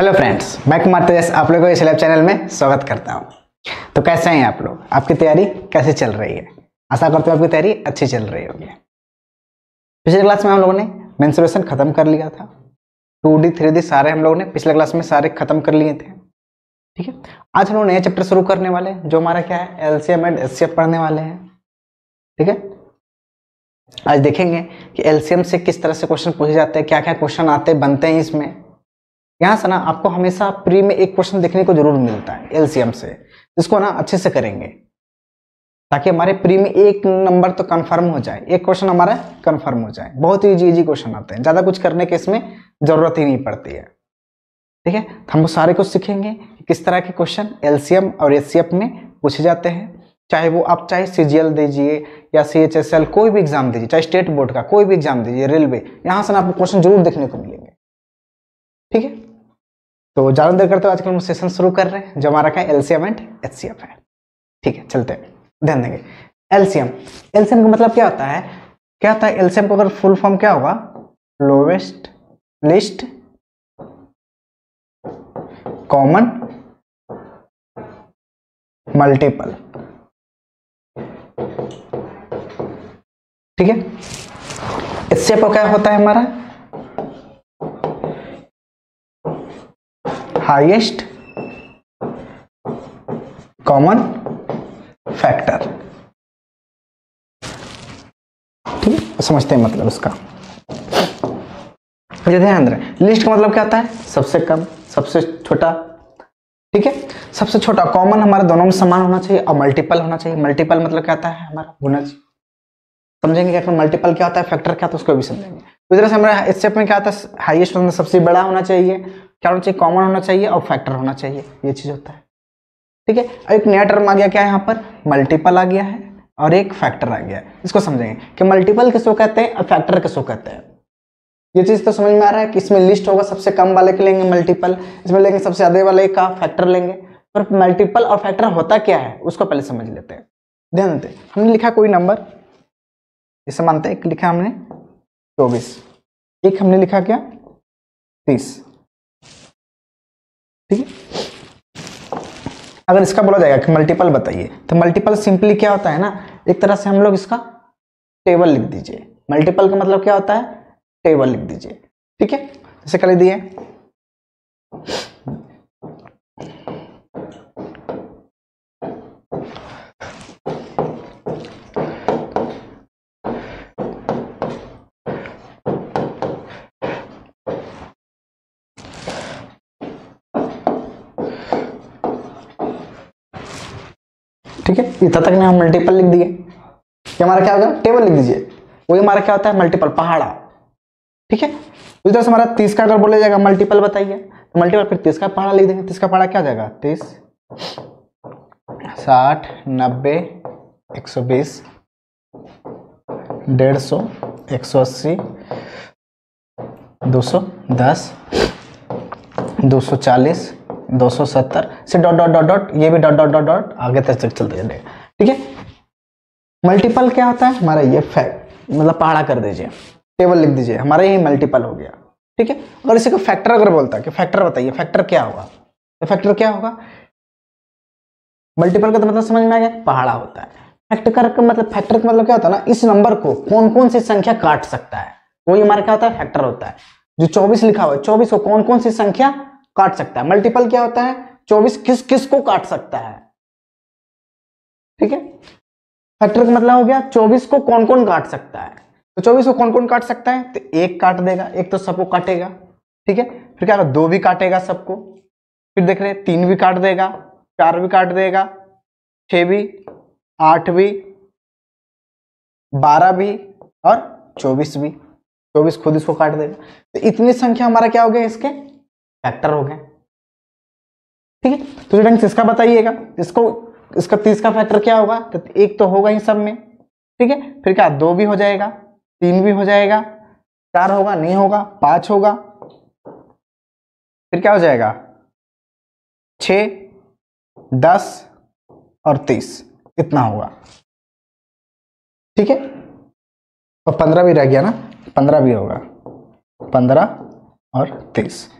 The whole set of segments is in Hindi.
हेलो फ्रेंड्स मैं कुमार तेजस आप लोगों को इस चैनल में स्वागत करता हूँ। तो कैसे हैं आप लोग? आपकी तैयारी कैसे चल रही है? आशा करते हूँ आपकी तैयारी अच्छी चल रही होगी। पिछले क्लास में हम लोगों ने मेंसुरेशन खत्म कर लिया था। टू डी थ्री डी सारे हम लोगों ने पिछले क्लास में सारे खत्म कर लिए थे। ठीक है? आज हम लोग नया चैप्टर शुरू करने वाले हैं, जो हमारा क्या है? एलसीएम एंड एचसीएफ पढ़ने वाले हैं। ठीक है? आज देखेंगे कि एलसीएम से किस तरह से क्वेश्चन पूछे जाते हैं क्या क्या क्वेश्चन आते बनते हैं इसमें। यहाँ से ना आपको हमेशा प्री में एक क्वेश्चन देखने को ज़रूर मिलता है, एलसीएम से। जिसको ना अच्छे से करेंगे। ताकि हमारे प्री में एक नंबर तो कंफर्म हो जाए। एक क्वेश्चन हमारा कंफर्म हो जाए। बहुत ही इजी इजी क्वेश्चन आते हैं। ज़्यादा कुछ करने के इसमें ज़रूरत ही नहीं पड़ती है। ठीक है? तो हम सारे कुछ सीखेंगे कि किस तरह के क्वेश्चन एलसीएम और एचसीएफ में पूछे जाते हैं। चाहे वो आप, चाहे सीजीएल दीजिए या सी एच एस एल कोई भी एग्ज़ाम दीजिए, चाहे स्टेट बोर्ड का, कोई भी एग्ज़ाम दीजिए, रेलवे, यहाँ से ना आपको क्वेश्चन ज़रूर देखने को मिलेंगे। ठीक है? तो ज़्यादा देर करते हुए आजकल हम सेशन शुरू कर रहे हैं, जो हमारा क्या एलसीएम एंड एचसीएफ है। ठीक है, चलते हैं। ध्यान देंगे। एलसीएम एलसीएम का मतलब क्या होता है? क्या होता है? एलसीएम का अगर फुल फॉर्म क्या होगा? लोवेस्ट लिस्ट कॉमन मल्टीपल ठीक है? इससे को क्या होता है हमारा? हाईएस्ट कॉमन फैक्टर ठीक समझते हैं मतलब उसका। मुझे ध्यान रहे। लिस्ट का मतलब क्या होता है? सबसे कम, सबसे छोटा। ठीक है? सबसे छोटा। कॉमन हमारे दोनों में समान होना चाहिए और मल्टीपल होना चाहिए। मल्टीपल मतलब क्या होता है? हमारा गुणज। समझेंगे क्या मल्टीपल क्या होता है? फैक्टर क्या होता है? उसको भी समझेंगे। तरह से हमारा स्टेप में क्या होता है? हाईएस्ट मतलब सबसे बड़ा होना चाहिए। क्या होना चाहिए कॉमन होना चाहिए और फैक्टर होना चाहिए, ये चीज़ होता है। ठीक है? और एक नया टर्म आ गया क्या यहाँ पर? मल्टीपल आ गया है और एक फैक्टर आ गया इसको समझेंगे कि मल्टीपल किसको कहते हैं और फैक्टर किसको कहते हैं। ये चीज़ तो समझ में आ रहा है कि इसमें लिस्ट होगा, सबसे कम वाले के लेंगे मल्टीपल इसमें लेंगे सबसे ज़्यादा वाले का फैक्टर लेंगे। पर मल्टीपल और फैक्टर होता क्या है, उसको पहले समझ लेते हैं। ध्यान देते हमने लिखा कोई नंबर इसे मानते हैं लिखा हमने? चौबीस। एक हमने लिखा क्या? तीस। ठीक है? अगर इसका बोला जाएगा कि मल्टीपल बताइए तो मल्टीपल सिंपली क्या होता है ना? एक तरह से हम लोग इसका टेबल लिख दीजिए। मल्टीपल का मतलब क्या होता है? टेबल लिख दीजिए। ठीक है? जैसे कर दिए ठीक है? इतना तक ने हम मल्टीपल लिख दिए। ये हमारा क्या होगा? टेबल लिख दीजिए। वही हमारा क्या होता है? मल्टीपल पहाड़ा। ठीक है? उस तरह से हमारा तीस का अगर बोला जाएगा मल्टीपल बताइए। तो मल्टीपल फिर तीस का पहाड़ा लिख देंगे। तीस का पहाड़ा क्या जाएगा? तीस, साठ, नब्बे, एक सौ बीस, डेढ़ सौ, एक सौ अस्सी, दो सौ दस, दो सौ चालीस दो सौ सत्तर से डॉट डॉट डॉट डॉट ये भी डॉट डॉट डॉट डॉट आगे तक चलते जाएगा। ठीक है? मल्टीपल क्या होता है? हमारा ये फैक्ट मतलब पहाड़ा कर दीजिए। टेबल लिख दीजिए। हमारा ये मल्टीपल हो गया। ठीक है? अगर इसी को फैक्टर अगर बोलता है, कि फैक्टर बताइए फैक्टर क्या होगा? तो फैक्टर क्या होगा? मल्टीपल का तो मतलब समझ में आ गया, पहाड़ा होता है। फैक्टर का मतलब फैक्टर का मतलब क्या होता है ना, इस नंबर को कौन कौन सी संख्या काट सकता है? वही हमारा क्या होता है? फैक्टर होता है। जो चौबीस लिखा हुआ है, चौबीस को कौन कौन सी संख्या काट सकता है। मल्टीपल क्या होता है? चौबीस किस किस को काट सकता है? ठीक है? फैक्टर का मतलब हो गया, चौबीस को कौन कौन काट सकता है? तो चौबीस को कौन कौन काट सकता है? तो एक काट देगा, एक तो सबको काटेगा। ठीक है? फिर क्या दो भी काटेगा सबको। फिर देख रहे हैं, तीन भी काट देगा, चार भी काट देगा छ भी, आठ भी, बारह भी और चौबीस भी। चौबीस खुद इसको काट देगा। तो इतनी संख्या हमारा क्या हो गया इसके? फैक्टर हो गए। ठीक है? तो स्टूडेंट्स इसका बताइएगा, इसको, इसका तीस का फैक्टर क्या होगा? तो एक तो होगा ही सब में। ठीक है? फिर क्या, दो भी हो जाएगा, तीन भी हो जाएगा, चार होगा, नहीं होगा, पाँच होगा। फिर क्या हो जाएगा? छ दस और तीस, इतना होगा। ठीक है? और पंद्रह भी रह गया ना? पंद्रह भी होगा। पंद्रह और तीस।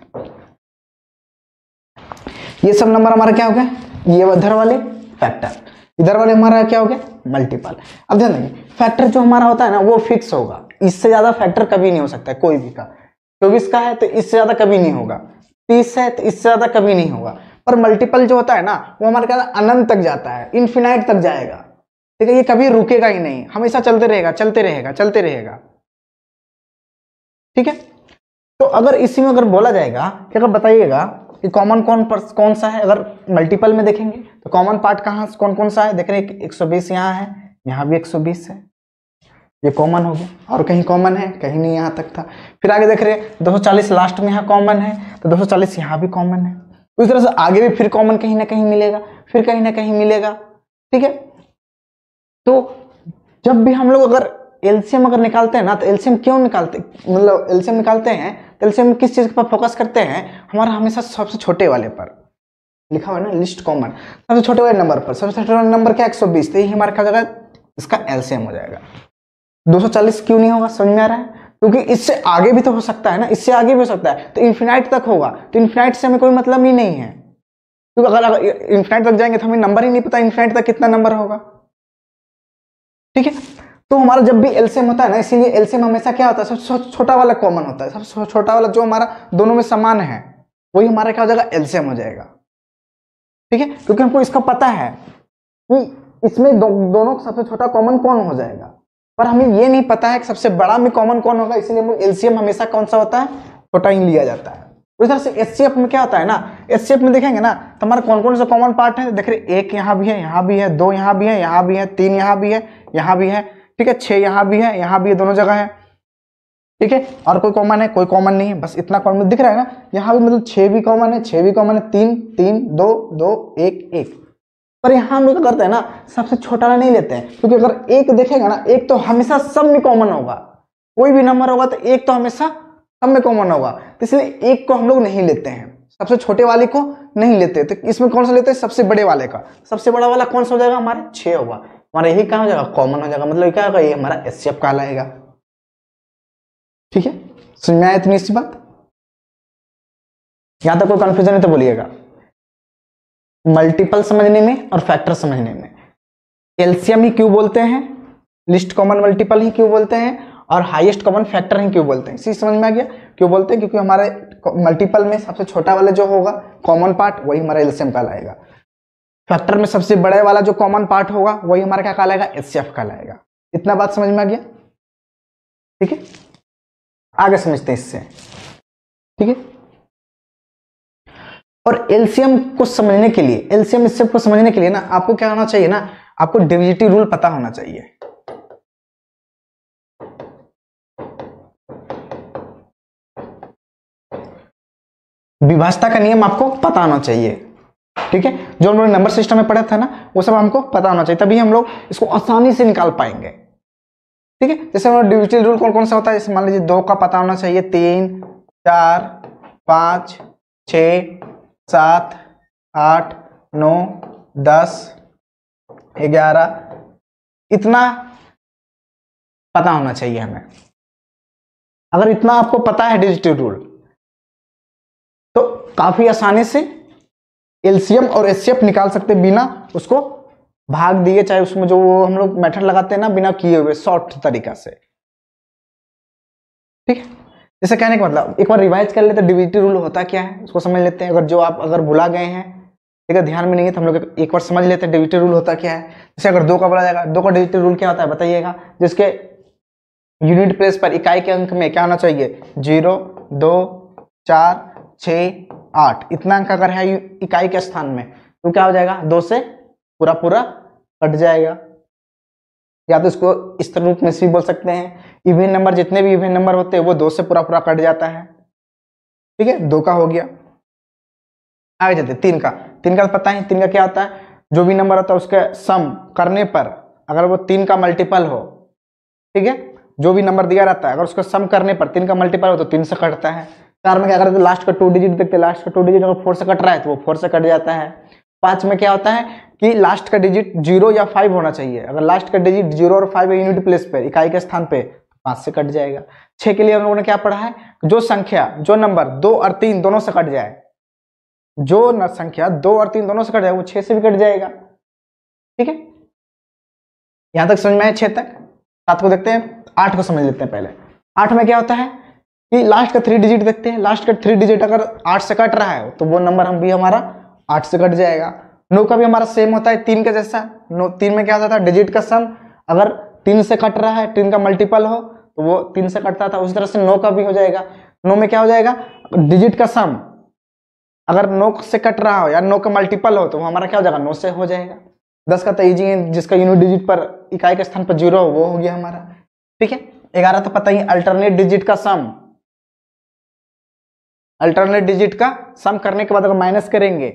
ये सब नंबर हमारा क्या हो गया? ये इधर वाले फैक्टर इधर वाले हमारा क्या हो गया? मल्टीपल अब ध्यान देंगे फैक्टर जो हमारा होता है ना, वो फिक्स होगा। इससे ज़्यादा फैक्टर कभी नहीं हो सकता है, कोई भी का। चौबीस का है तो इससे ज़्यादा कभी नहीं होगा। तीस है तो इससे ज़्यादा कभी नहीं होगा। पर मल्टीपल जो होता है ना, वो हमारे क्या अनंत तक जाता है इन्फिनाइट तक जाएगा। ठीक है, ये कभी रुकेगा ही नहीं। हमेशा चलते रहेगा चलते रहेगा चलते रहेगा। ठीक है? तो अगर इसी में अगर बोला जाएगा, कि अगर बताइएगा कि कॉमन कौन पर, कौन सा है? अगर मल्टीपल में देखेंगे तो कॉमन पार्ट कहाँ कौन कौन सा है? देख रहे हैं एक सौ बीस यहाँ है, यहाँ भी एक सौ बीस है। ये कॉमन हो गया। और कहीं कॉमन है, कहीं नहीं यहाँ तक था। फिर आगे देख रहे हैं 240 लास्ट में यहाँ कॉमन है तो 240 यहाँ भी कॉमन है। उस तरह से आगे भी फिर कॉमन कहीं ना कहीं मिलेगा, फिर कहीं ना कहीं मिलेगा। ठीक है? तो जब भी हम लोग अगर एलसीएम अगर निकालते हैं ना तो एलसीएम क्यों निकालते मतलब एलसीएम निकालते हैं? एलसीएम किस चीज़ पर फोकस करते हैं? हमारा हमेशा सबसे छोटे वाले पर। लिखा हुआ है ना लिस्ट कॉमन सबसे छोटे वाले नंबर पर। सबसे छोटे वाले नंबर क्या एक सौ बीस। तो ये हमारा क्या जगह इसका एलसीएम हो जाएगा। 240 क्यों नहीं होगा? समझ में आ रहा है? क्योंकि इससे आगे भी तो हो सकता है ना? इससे आगे भी हो सकता है। तो इन्फिनाइट तक होगा। तो इन्फिनाइट से हमें कोई मतलब ही नहीं है। क्योंकि अगर अगर इन्फिनाइट तक जाएँगे तो हमें नंबर ही नहीं पता। इन्फिनाइट तक कितना नंबर होगा? ठीक है? तो हमारा जब भी एलसीएम होता है ना इसीलिए एलसीएम हमेशा क्या होता है सबसे छोटा वाला कॉमन होता है। सबसे छोटा वाला जो हमारा दोनों में समान है वही हमारा क्या हो जाएगा? एलसीएम हो जाएगा। ठीक है? क्योंकि हमको इसका पता है कि इसमें दो, दोनों का सबसे छोटा कॉमन कौन हो जाएगा। पर हमें ये नहीं पता है कि सबसे बड़ा में कॉमन कौन होगा इसीलिए हम एलसीएम हमेशा कौन सा होता है? छोटा ही लिया जाता है। उस तरह से एच में क्या होता है ना एच में देखेंगे ना तो हमारा कौन कौन सा कॉमन पार्ट है? देख रहे एक यहाँ भी है यहाँ भी है दो यहाँ भी है यहाँ भी है तीन यहाँ भी है यहाँ भी है। ठीक है, छह यहाँ भी है, यहाँ भी है दोनों जगह है। ठीक है, और कोई कॉमन है, कोई कॉमन नहीं है, बस इतना कॉमन दिख रहा है ना। यहाँ भी मतलब छह भी कॉमन है, छह भी कॉमन है, तीन तीन, दो दो, एक एक। पर यहाँ हम लोग करते हैं ना, सबसे छोटा नहीं लेते हैं, क्योंकि अगर एक देखेगा ना, एक तो हमेशा सब में कॉमन होगा। कोई भी नंबर होगा तो एक तो हमेशा सब में कॉमन होगा। तो इसलिए एक को हम लोग नहीं लेते हैं। सबसे छोटे वाले को नहीं लेते। तो इसमें कौन सा लेते हैं? सबसे बड़े वाले का। सबसे बड़ा वाला कौन सा हो जाएगा? हमारे छह होगा। हमारा यही कहा हो जाएगा? कॉमन हो जाएगा। मतलब क्या होगा? ये हमारा एस सी एफ़ कहलाएगा। ठीक है? समझ में आया इतनी सी बात? यहाँ तक कोई कंफ्यूजन है तो बोलिएगा। मल्टीपल समझने में और फैक्टर समझने में। एलसीएम ही क्यों बोलते हैं? लिस्ट कॉमन मल्टीपल ही क्यों बोलते हैं? और हाईएस्ट कॉमन फैक्टर ही क्यों बोलते हैं? इसी समझ में आ गया? क्यों बोलते हैं? क्योंकि हमारे मल्टीपल में सबसे छोटा वाला जो होगा कॉमन पार्ट वही हमारा एलसीएम कहलाएगा। फैक्टर में सबसे बड़े वाला जो कॉमन पार्ट होगा, वही हमारा क्या कहलाएगा? एच कहलाएगा। इतना बात समझ में आ गया? ठीक है? आगे समझते हैं इससे। ठीक है? और एलसीएम को समझने के लिए एलसीएम इससे को समझने के लिए ना, आपको क्या होना चाहिए ना, आपको डिविजिटी रूल पता होना चाहिए। विभाषता का नियम आपको पता होना चाहिए। ठीक है? जो हम लोग नंबर सिस्टम में पढ़ा था ना, वो सब हमको पता होना चाहिए, तभी हम लोग इसको आसानी से निकाल पाएँगे। ठीक है? जैसे हम लोग डिविजिटी रूल कौन कौन सा होता है? जैसे मान लीजिए दो का पता होना चाहिए, तीन, चार, पाँच छ सात, आठ, नौ, दस, ग्यारह, इतना पता होना चाहिए हमें। अगर इतना आपको पता है डिजिटल रूल तो काफ़ी आसानी से एलसीएम और एचसीएफ निकाल सकते बिना उसको भाग दिए, चाहे उसमें जो हम लोग मेथड लगाते हैं ना, बिना किए हुए शॉर्ट तरीका से। ठीक है? जैसे कहने का मतलब एक बार रिवाइज कर लेते डिविजिटी रूल होता क्या है, उसको समझ लेते हैं। अगर जो आप अगर भुला गए हैं, ठीक है, ध्यान में नहीं है तो हम लोग एक बार समझ लेते हैं डिविजिटी रूल होता क्या है। जैसे अगर दो का बोला जाएगा, दो का डिजिटल रूल क्या होता है, बताइएगा। जिसके यूनिट प्लेस पर इकाई के अंक में क्या होना चाहिए? ज़ीरो, दो, चार छ आठ। इतना अंक अगर है इकाई के स्थान में तो क्या हो जाएगा? दो से पूरा पूरा कट जाएगा। या तो इसको इस तरह रूप में भी बोल सकते हैं। इवन नंबर जितने भी इवन नंबर होते हैं, वो दो से पूरा पूरा कट जाता है। ठीक है? दो का हो गया। आगे जाते तीन का। तीन का पता है तीन का क्या होता है? जो भी नंबर होता है, उसके सम करने पर अगर वो तीन का मल्टीपल हो, ठीक है? जो भी नंबर दिया रहता है, अगर उसका सम करने पर तीन का मल्टीपल हो तो तीन से कटता है। चार में क्या करते हैं? लास्ट का टू डिजिट देखते हैं। लास्ट का टू डिजिट अगर फोर से कट रहा है तो वो फोर से कट जाता है। पाँच में क्या होता है कि लास्ट का डिजिट ज़ीरो या फाइव होना चाहिए। अगर लास्ट का डिजिट ज़ीरो और फाइव यूनिट प्लेस पे, इकाई के स्थान पे पाँच से कट जाएगा। छह के लिए हम लोगों ने क्या पढ़ा है? जो संख्या, जो नंबर दो और तीन दोनों से कट जाए। जो न, संख्या, दो और तीन दोनों से कट जाए, वो छह से भी कट जाएगा। ठीक है? यहाँ तक समझ में आया छह तक? सात को देखते हैं। आठ को समझ लेते हैं पहले। आठ में क्या होता है? कि लास्ट का थ्री डिजिट देखते हैं। लास्ट का थ्री डिजिट अगर आठ से कट रहा है तो वो नंबर हम भी हमारा आठ से कट जाएगा। नौ का भी हमारा सेम होता है, तीन का जैसा। नौ तीन में क्या होता था? डिजिट का सम अगर तीन से कट रहा है, तीन का मल्टीपल हो तो वो तीन से कटता था। उसी तरह से नौ का भी हो जाएगा। नौ में क्या हो जाएगा? डिजिट का सम अगर नौ से कट रहा हो या नौ का मल्टीपल हो तो वो हमारा क्या हो जाएगा? नौ से हो जाएगा। दस का तो ईजी है, जिसका यूनिट डिजिट पर इकाई के स्थान पर ज़ीरो हो, वो हो गया हमारा। ठीक है? ग्यारह तो पता ही अल्टरनेट डिजिट का सम अल्टरनेट डिजिट का सम करने के बाद अगर माइनस करेंगे,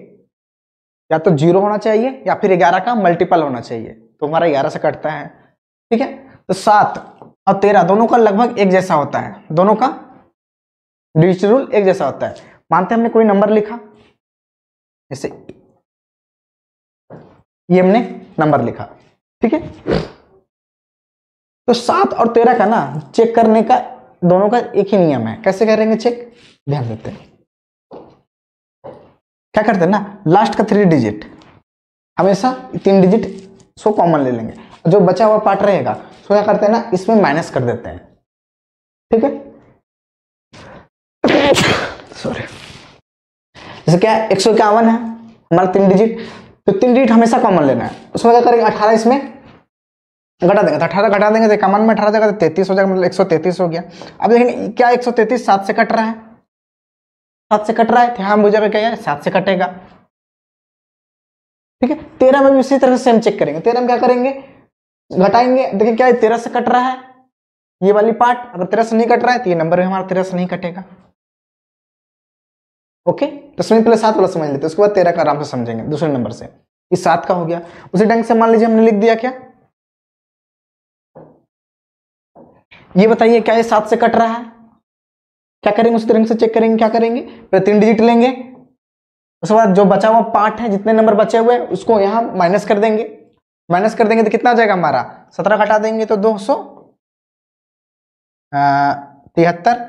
या तो ज़ीरो होना चाहिए, या फिर ग्यारह का मल्टीपल होना चाहिए। तो हमारा ग्यारह से कटता है। ठीक है? तो सात और तेरह, दोनों का लगभग एक जैसा होता है। दोनों का डिजिट रूल एक जैसा होता है। मानते हमने कोई नंबर लिखा? जैसे ये हमने नंबर लिखा। ठीक है? तो सात और तेरह का ना चेक करने का दोनों का एक ही नियम है। कैसे करेंगे चेक ध्यान देते हैं। क्या करते हैं ना? लास्ट का थ्री डिजिट हमेशा तीन डिजिट सो कॉमन ले लेंगे। जो बचा हुआ पार्ट रहेगा सो क्या करते हैं ना, इसमें माइनस कर देते हैं। ठीक है? सॉरी जैसे क्या एक सौ इक्यावन है? हमारा तीन डिजिट तो तीन डिजिट हमेशा कॉमन लेना है। उसमें क्या करेंगे? अठारह इसमें घटा देंगे तो अठारह घटा देंगे तो इक्यावन में अठारह जगह तैतीस हो जाएगा मतलब एक सौ तैतीस हो गया। अब देखेंगे, क्या एक सौ तैतीस सात से कट रहा है? सात से कट रहा है? ध्यान बुझेगा क्या है? सात से कटेगा। ठीक है? तेरह में भी उसी तरह से हम चेक करेंगे। तेरह में क्या करेंगे? घटाएँगे। देखिए, क्या तेरह से कट रहा है? ये वाली पार्ट अगर तेरह से नहीं कट रहा है तो ये नंबर भी हमारा तेरह से नहीं कटेगा। ओके तो समझ पहले सात वाला समझ लेते उसके बाद तेरह का आराम से समझेंगे, दूसरे नंबर से। इस सात का हो गया। उसी ढंग से मान लीजिए हमने लिख दिया क्या? ये बताइए, क्या ये सात से कट रहा है? क्या करेंगे? उसी तरह से चेक करेंगे, क्या करेंगे? पहले तीन डिजिट लेंगे। उसके बाद जो बचा हुआ पार्ट है, जितने नंबर बचे हुए, उसको यहाँ माइनस कर देंगे। माइनस कर देंगे तो कितना आ जाएगा हमारा? सत्रह घटा देंगे तो दो सौ तिहत्तर।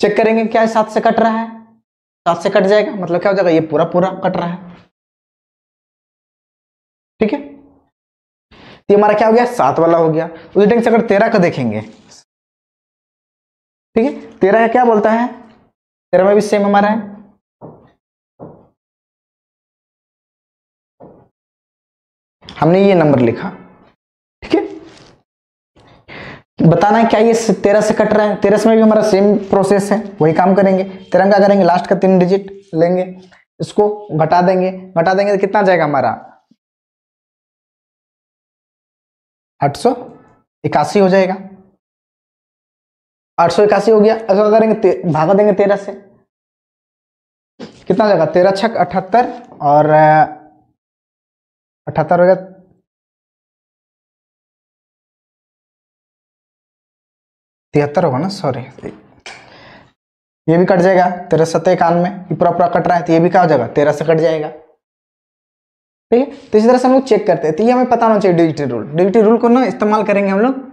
चेक करेंगे, क्या है सात से कट रहा है? सात से कट जाएगा मतलब क्या हो जाएगा? ये पूरा पूरा कट रहा है। ठीक है? तो हमारा क्या हो गया? सात वाला हो गया। उसी ढंग से अगर तेरह का देखेंगे, ठीक है? तेरह क्या बोलता है? तेरह में भी सेम हमारा है। हमने ये नंबर लिखा, ठीक है? बताना है क्या ये तेरह से कट रहा है? तेरह में भी हमारा सेम प्रोसेस है, वही काम करेंगे। क्या करेंगे लास्ट का तीन डिजिट लेंगे, इसको घटा देंगे। घटा देंगे तो कितना जाएगा हमारा? आठ सौ इक्यासी हो जाएगा। आठ सौ इक्यासी हो गया। अगर करेंगे भागा देंगे तेरह से। कितना जाएगा तेरह छक अठहत्तर और अठहत्तर हो गया। तिहत्तर होगा ना? सॉरी ये भी कट जाएगा। तेरह सत्तर इक्यानवे। ये पूरा पूरा कट रहा है तो ये भी क्या हो जाएगा? तेरह से कट जाएगा। ठीक है? तो इसी तरह से हम लोग चेक करते हैं। तो ये हमें पता होना चाहिए डिजिटल रूल डिजिटल रूल को ना इस्तेमाल करेंगे हम लोग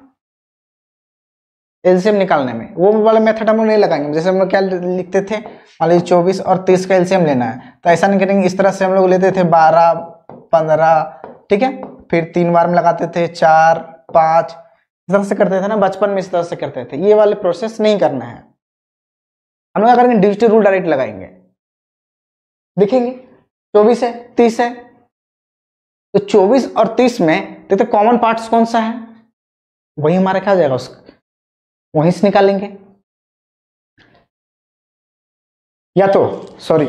एलसीएम निकालने में। वो वाला मेथड हम लोग नहीं लगाएँगे। जैसे हम लोग क्या लिखते थे? मान लीजिए चौबीस और तीस का एलसीएम लेना है। तो ऐसा नहीं करेंगे, इस तरह से हम लोग लेते थे बारह, पंद्रह, ठीक है? फिर तीन बार में लगाते थे, चार, पाँच। इस तरह से करते थे ना, बचपन में इस तरह से करते थे। ये वाले प्रोसेस नहीं करना है। हम लोग क्या करेंगे? डिजिटल रूल डायरेक्ट लगाएँगे। देखेंगे? चौबीस है, तीस है तो 24 और 30 में देखते कॉमन पार्ट्स कौन सा है? वही हमारा क्या जाएगा उसका। वहीं से निकालेंगे। या तो सॉरी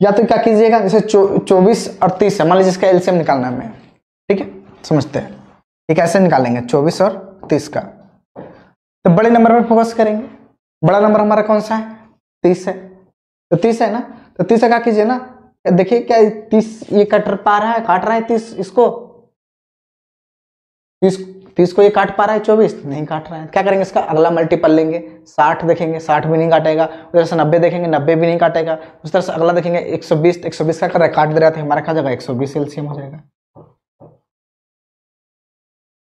या तो क्या कीजिएगा जैसे चौबीस और तीस है। मान लीजिए इसका एलसीएम निकालना है ठीक है? समझते हैं। ये कैसे निकालेंगे, चौबीस और तीस का। तो बड़े नंबर पर फोकस करेंगे। बड़ा नंबर हमारा कौन सा है? तीस है। तो तीस है ना? तो तीस का कीजिए ना? देखिए क्या तीस, ये कट पा रहा है, काट रहा है तीस, इसको? तीस तीस को ये काट पा रहा है चौबीस, नहीं काट रहा है। क्या करेंगे इसका? अगला मल्टीपल लेंगे, साठ देखेंगे, साठ भी नहीं काटेगा। उधर से नब्बे देखेंगे, नब्बे भी नहीं काटेगा। उस तरह से अगला देखेंगे, एक सौ बीस, एक सौ बीस का कर रहा है काट दे रहा था, हमारा क्या जाएगा? एक सौ बीस एलसीएम हो जाएगा।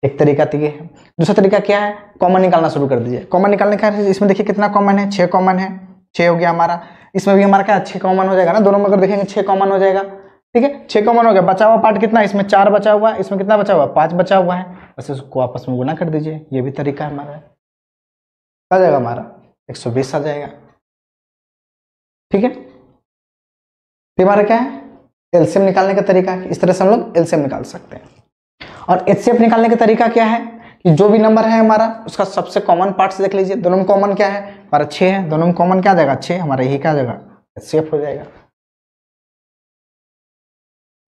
एक तरीका तो ये है। दूसरा तरीका क्या है? कॉमन निकालना शुरू कर दीजिए। कॉमन निकालने का इसमें देखिए कितना कॉमन है? छह कॉमन है। छः हो गया हमारा। इसमें भी हमारा क्या छः कॉमन हो जाएगा ना? दोनों में अगर देखेंगे छः कॉमन हो जाएगा। ठीक है? छः कॉमन हो गया। बचा हुआ पार्ट कितना? इसमें चार बचा हुआ है। इसमें कितना बचा हुआ? है पाँच बचा हुआ है। बस इसको आपस में गुना कर दीजिए। ये भी तरीका है। हमारा आ जाएगा हमारा। एक सौ बीस आ जाएगा। ठीक है? तो हमारा क्या है? एलसीएम निकालने का तरीका इस तरह से हम लोग एलसीएम निकाल सकते हैं। और एचसीएफ निकालने का तरीका क्या है? कि जो भी नंबर है हमारा, उसका सबसे कॉमन पार्ट्स देख लीजिए। दोनों में कॉमन क्या है? हमारा छः है। दोनों में कॉमन क्या आ जाएगा? छः हमारा यही क्या जाएगा? एचसीएफ हो जाएगा।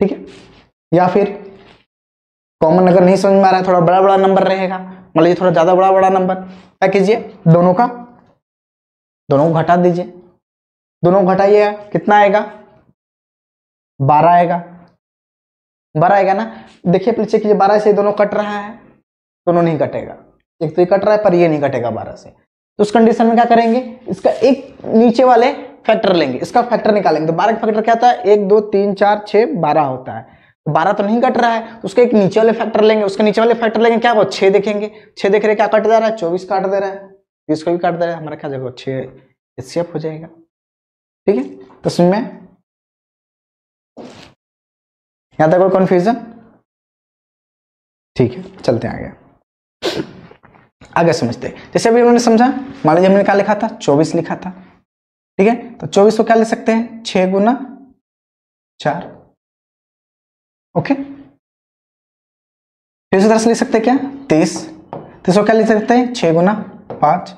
ठीक है? या फिर कॉमन अगर नहीं समझ में आ रहा है, थोड़ा बड़ा बड़ा नंबर रहेगा। मान लीजिए थोड़ा ज़्यादा बड़ा बड़ा नंबर क्या कीजिए? दोनों का, दोनों को घटा दीजिए। दोनों को घटाइएगा। कितना आएगा? बारह आएगा। बारह आएगा ना? देखिए, पीछे कीजिए। बारह से दोनों कट रहा है। दोनों नहीं कटेगा। एक तो ये कट रहा है, पर ये नहीं कटेगा बारह से। तो उस कंडीशन में क्या करेंगे? इसका एक नीचे वाले फैक्टर लेंगे। इसका फैक्टर निकालेंगे। तो बारह का फैक्टर क्या होता है? एक, दो, तीन, चार छः बारह होता है। तो बारह तो नहीं कट रहा है तो उसका एक नीचे वाले फैक्टर लेंगे। उसके नीचे वाले फैक्टर लेंगे, क्या वो छः देखेंगे। छः देख रहे क्या कट जा रहा है? चौबीस काट दे रहा है। बीस को भी काट दे रहा है। हमारा क्या जगह छः एच हो जाएगा। ठीक है? तो सुन में यहाँ तक कोई कंफ्यूजन ठीक है, चलते हैं आगे। आगे समझते हैं। जैसे अभी उन्होंने समझा मान लीजिए हमने क्या लिखा था, चौबीस लिखा था। ठीक है? तो चौबीस को क्या ले सकते हैं? छह गुना चार। ओके? फिर तरह से लिख सकते हैं क्या? तीस। तीस को क्या ले सकते हैं? छह गुना पाँच।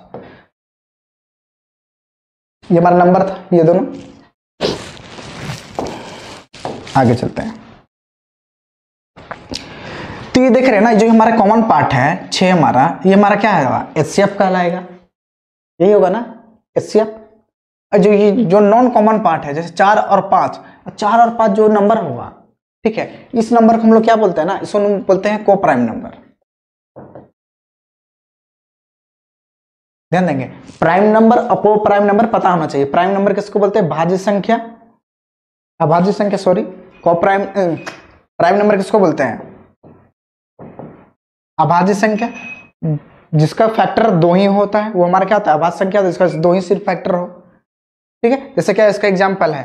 ये हमारा नंबर था, ये दोनों। आगे चलते हैं। तो ये देख रहे हैं ना, जो हमारा कॉमन पार्ट है, छह हमारा, ये हमारा क्या है एच कहलाएगा। यही होगा ना? एच सी एफ़ जो ये, जो नॉन कॉमन पार्ट है, जैसे चार और पाँच, चार और पाँच जो नंबर होगा, ठीक है? इस नंबर को हम लोग क्या बोलते हैं ना? इसको बोलते हैं को प्राइम नंबर ध्यान देंगे। प्राइम नंबर अपो प्राइम नंबर पता होना चाहिए। प्राइम नंबर किसको बोलते हैं? भाज्य संख्या। अभाज्य संख्या सॉरी को प्राइम प्राइम नंबर किसको बोलते हैं? अभाज्य संख्या, जिसका फैक्टर दो ही होता है, वो हमारा क्या होता है? अभाज्य संख्या जिसका दो ही सिर्फ़ फैक्टर हो। ठीक है? जैसे क्या इसका एग्ज़ाम्पल है?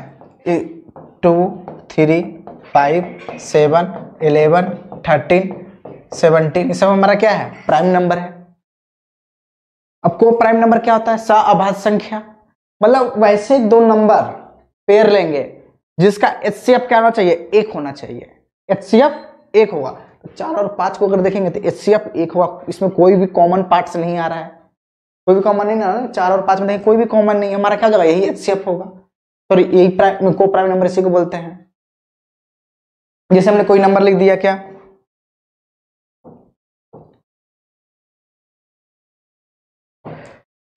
Two three five seven eleven thirteen seventeen सब हमारा क्या है? प्राइम नंबर है। अब को प्राइम नंबर क्या होता है? सा अभाज्य संख्या। मतलब वैसे दो नंबर पेयर लेंगे, जिसका एचसीएफ क्या होना चाहिए? एक होना चाहिए। एच एक होगा। तो चार और पाँच को अगर देखेंगे तो एचसीएफ एक होगा इसमें कोई भी कॉमन पार्ट्स नहीं आ रहा है। कोई भी कॉमन नहीं आ रहा है, चार और पाँच में नहीं कोई भी कॉमन नहीं हमारा क्या होगा? यही एच होगा। सॉरी यही प्राइम को प्राइम नंबर इसी को बोलते हैं। जैसे हमने कोई नंबर लिख दिया क्या?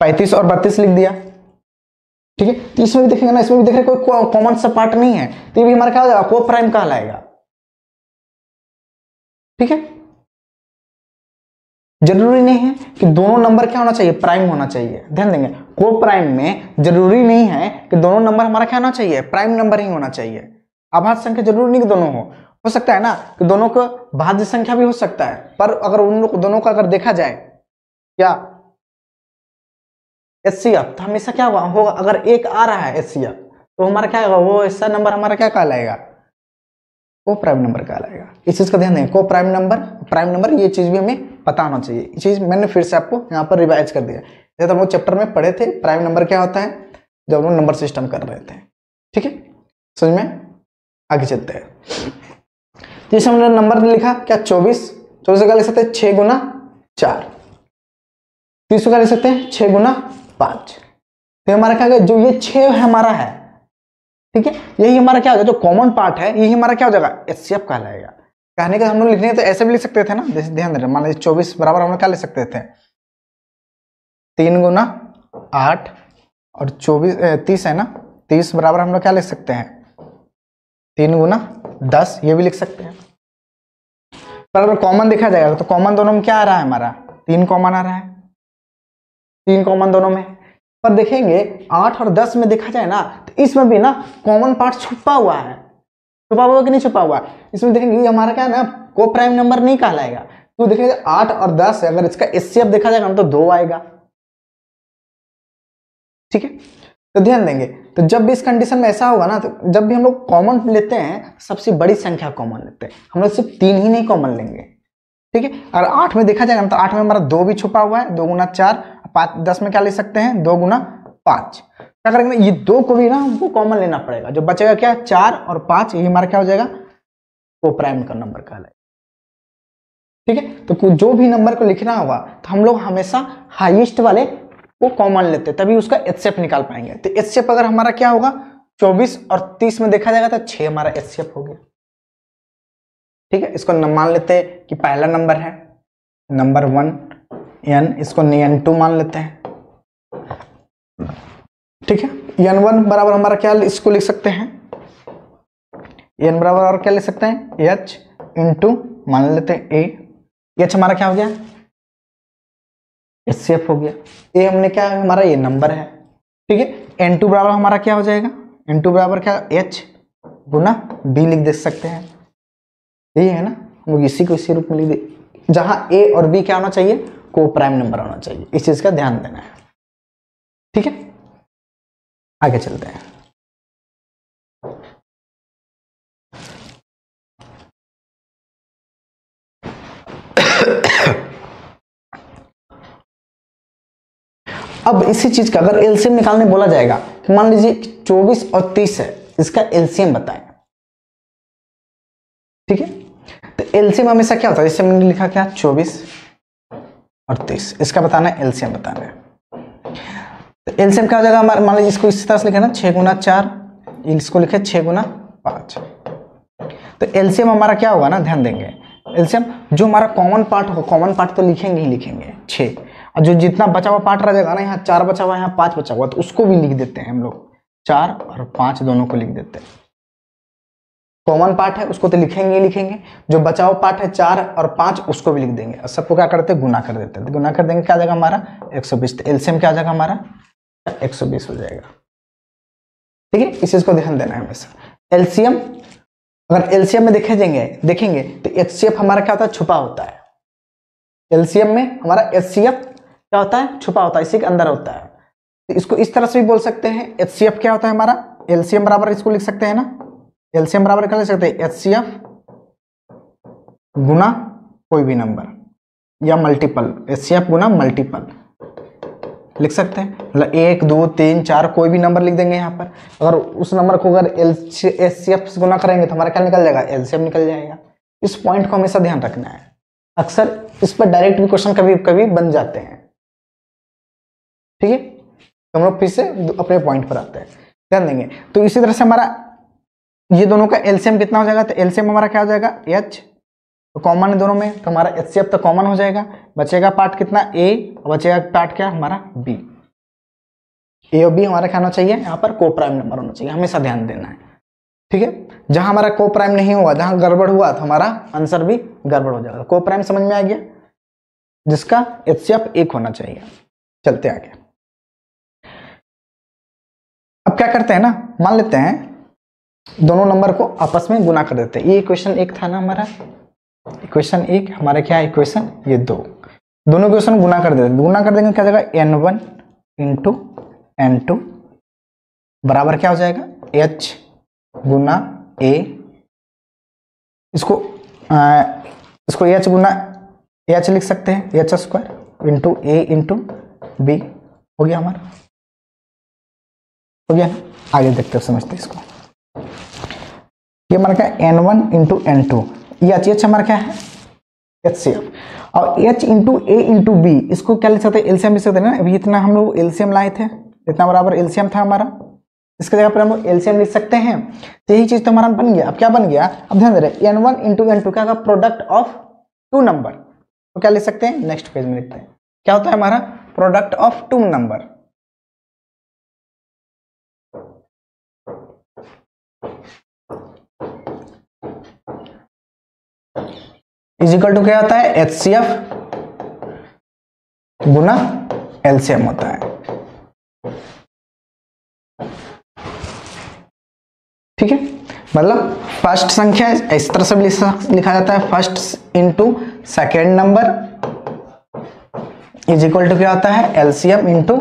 पैंतीस और बत्तीस लिख दिया। ठीक है? तो इसमें भी देखेंगे ना, इसमें भी देख रहे कोई कॉमन सा पार्ट नहीं है। तो ये भी हमारा क्या हो जाएगा? को प्राइम कहलाएगा। ठीक है? ज़रूरी नहीं है कि दोनों नंबर क्या होना चाहिए? प्राइम होना चाहिए। ध्यान देंगे को प्राइम में ज़रूरी नहीं है कि दोनों नंबर हमारा क्या होना चाहिए? प्राइम नंबर ही होना चाहिए। आभाज्य संख्या ज़रूरी नहीं कि दोनों हो। हो सकता है ना कि दोनों को भाज्य संख्या भी हो सकता है, पर अगर उन लोग, दोनों का अगर देखा जाए क्या एस तो हमेशा क्या होगा? अगर एक आ रहा है एस तो हमारा क्या होगा? वो ऐसा नंबर हमारा क्या कहलाएगा? को प्राइम नंबर कहलाएगा इस चीज़ का ध्यान दें, को प्राइम नंबर प्राइम नंबर ये चीज़ भी हमें पता होना चाहिए। ये चीज़ मैंने फिर से आपको यहाँ पर रिवाइज कर दिया। जैसे हम लोग चैप्टर में पढ़े थे प्राइम नंबर क्या होता है? जब हम लोग नंबर सिस्टम कर रहे थे। ठीक है? समझ में? आगे चलते हैं। जैसे हमने नंबर लिखा, क्या? चौबीस। चौबीस का लिख सकते हैं छह गुना चार। तीस का लिख सकते हैं छह गुना पाँच। तो हमारा क्या जो ये छह हमारा है ठीक है? यही हमारा क्या हो जाएगा जो कॉमन पार्ट है, यही हमारा क्या हो जाएगा? एच सी एफ़ कहलाएगा। कहने का हम लोग लिखने तो ऐसे भी लिख सकते थे ना? जैसे ध्यान दे मान लीजिए चौबीस बराबर हम लोग क्या लिख सकते थे? तीन गुना आठ और चौबीस तीस है ना? तीस बराबर हम लोग क्या लिख सकते हैं? तीन गुना दस, ये भी लिख सकते हैं। पर अगर कॉमन देखा जाएगा तो कॉमन दोनों में क्या आ रहा है हमारा? तीन कॉमन आ रहा है। तीन कॉमन दोनों में। पर देखेंगे, आठ और दस में देखा जाए ना तो इसमें भी ना कॉमन पार्ट छुपा हुआ है। छुपा हुआ कि नहीं छुपा हुआ? इसमें देखेंगे हमारा क्या है ना को प्राइम नंबर नहीं कहलाएगा। तो देखेंगे, आठ और दस, अगर इसका एस देखा जाएगा तो दो आएगा। ठीक है? तो ध्यान देंगे तो जब भी इस कंडीशन में ऐसा होगा ना तो जब भी हम लोग कॉमन लेते हैं, सबसे बड़ी संख्या कॉमन लेते हैं। हम लोग सिर्फ़ तीन ही नहीं कॉमन लेंगे। ठीक है? और आठ में देखा जाएगा तो आठ में हमारा दो भी छुपा हुआ है, दो गुना चार पाँच, दस में क्या ले सकते हैं? दो गुना पाँच। क्या करेंगे? ये दो को भी ना हमको कॉमन लेना पड़ेगा। जो बचेगा क्या? चार और पाँच यही हमारा क्या हो जाएगा? वो प्राइम का नंबर कहलाएगा। ठीक है? तो जो भी नंबर को लिखना होगा तो हम लोग हमेशा हाईएस्ट वाले को कॉमन लेते तभी उसका एच निकाल पाएँगे। तो एच अगर हमारा क्या होगा? 24 और 30 में देखा जाएगा तो 6 हमारा एच हो गया। ठीक है? इसको मान लेते कि पहला नंबर है नंबर वन एन इसको एन टू मान लेते हैं। ठीक है? एन वन बराबर हमारा क्या इसको लिख सकते हैं? एन बराबर और क्या लिख सकते हैं? एच इंटू मान लेते हैं ए एच हमारा क्या हो गया? एच हो गया। ए हमने क्या, हमारा ये नंबर है। ठीक है? एन टू बराबर हमारा क्या हो जाएगा? एन टू बराबर क्या? एच गुना बी लिख दे सकते हैं। यही है ना? हम इसी को इसी रूप में लिख दे। जहाँ ए और बी क्या होना चाहिए? को प्राइम नंबर होना चाहिए। इस चीज़ का ध्यान देना है। ठीक है? आगे चलते हैं। अब इसी चीज़ का अगर एलसीएम निकालने बोला जाएगा तो मान लीजिए 24 और 30 है, इसका एलसीएम बताएँ। ठीक है? तो एलसीएम हमेशा क्या होता है? जैसे मैंने लिखा क्या? 24 और 30 इसका बताना है, एलसीएम बताना है। तो एलसीएम क्या हो जाएगा? हमारे मान लीजिए इसको इस तरह से लिखे ना, छह गुना चार, इसको लिखे छह गुना पाँच। तो एलसीएम हमारा क्या होगा ना? ध्यान देंगे। एलसीएम जो हमारा कॉमन पार्ट होगा कॉमन पार्ट तो लिखेंगे ही लिखेंगे, छह। और जो जितना बचा हुआ पार्ट रह जाएगा ना, यहाँ चार बचा हुआ, यहाँ पाँच बचा हुआ तो उसको भी लिख देते हैं हम लोग। चार और पाँच दोनों को लिख देते हैं। कॉमन पार्ट है, उसको तो लिखेंगे ही लिखेंगे। जो बचा हुआ पार्ट है चार और पाँच, उसको भी लिख देंगे। और सबको क्या करते हैं? गुना कर देते हैं। तो गुना कर देंगे, क्या जाएगा हमारा? एक सौ बीस। एल्सियम क्या जाएगा हमारा? एक सौ बीस हो जाएगा। ठीक है? इस चीज़ को ध्यान देना है हमेशा। एल्सियम अगर एल्सियम में देखे जाएँगे, देखेंगे तो एचसीएफ हमारा क्या होता है? छुपा होता है। एल्सियम में हमारा एच क्या होता है? छुपा होता है, इसी के अंदर होता है। तो इसको इस तरह से भी बोल सकते हैं। एच क्या होता है हमारा? एलसीएम बराबर इसको लिख सकते हैं ना? एलसीएम बराबर क्या लिख सकते हैं एच सी एफ़ गुना कोई भी नंबर या मल्टीपल एच सी एफ़ गुना मल्टीपल लिख सकते हैं? मतलब एक, दो, तीन, चार कोई भी नंबर लिख देंगे यहाँ पर। अगर उस नंबर को अगर एल एच सी एफ़ गुना करेंगे तो हमारा क्या निकल जाएगा? एलसीएम निकल जाएगा। इस पॉइंट को हमेशा ध्यान रखना है। अक्सर इस पर डायरेक्ट भी क्वेश्चन कभी कभी बन जाते हैं। ठीक है? तो हम लोग फिर से अपने पॉइंट पर आते हैं। ध्यान देंगे। तो इसी तरह से हमारा ये दोनों का एलसीएम कितना हो जाएगा? तो एलसीएम हमारा क्या हो जाएगा? एच तो कॉमन है दोनों में तो हमारा एचसीएफ तो कॉमन हो जाएगा। बचेगा पार्ट कितना? ए बचेगा पार्ट क्या? हमारा बी ए और बी हमारा क्या होना चाहिए। यहाँ पर को प्राइम नंबर होना चाहिए। हमेशा ध्यान देना है। ठीक है? जहाँ हमारा को प्राइम नहीं हुआ, जहाँ गड़बड़ हुआ तो हमारा आंसर भी गड़बड़ हो जाएगा। को प्राइम समझ में आ गया? जिसका एच एक होना चाहिए। चलते आगे। अब क्या करते हैं ना? मान लेते हैं दोनों नंबर को आपस में गुना कर देते हैं। ये इक्वेशन एक था ना हमारा? इक्वेशन एक हमारा क्या है इक्वेशन ये दो। दोनों इक्वेशन गुना कर देते गुना कर देंगे क्या जाएगा? N one into N two बराबर क्या हो जाएगा? एच गुना ए इसको आ, इसको एच गुना एच लिख सकते हैं। H square into A into B हो गया हमारा? हो गया आगे देखते समझते इसको। ये हमारा क्या N one into N two ये एच एच हमारा क्या है? एच सी एफ़ और H into A into B इसको क्या लिख सकते हैं? एलसीएम लिख सकते हैं ना? अभी इतना हम लोग एलसीएम लाए थे। इतना बराबर एलसीएम था हमारा। इसके जगह पर हम लोग एलसीएम लिख सकते हैं। तो यही चीज़ तो हमारा बन गया। अब क्या बन गया? अब ध्यान दे रहे N one into N two क्या प्रोडक्ट ऑफ़ टू नंबर तो क्या लिख सकते हैं? नेक्स्ट पेज में लिखते हैं। क्या होता है हमारा? Product of two number equal to क्या होता है? एच सी एफ़ गुना एलसीएम होता है। ठीक है? मतलब फ़र्स्ट संख्या इस तरह से लिखा जाता है। First into second number is equal to क्या होता है? LCM into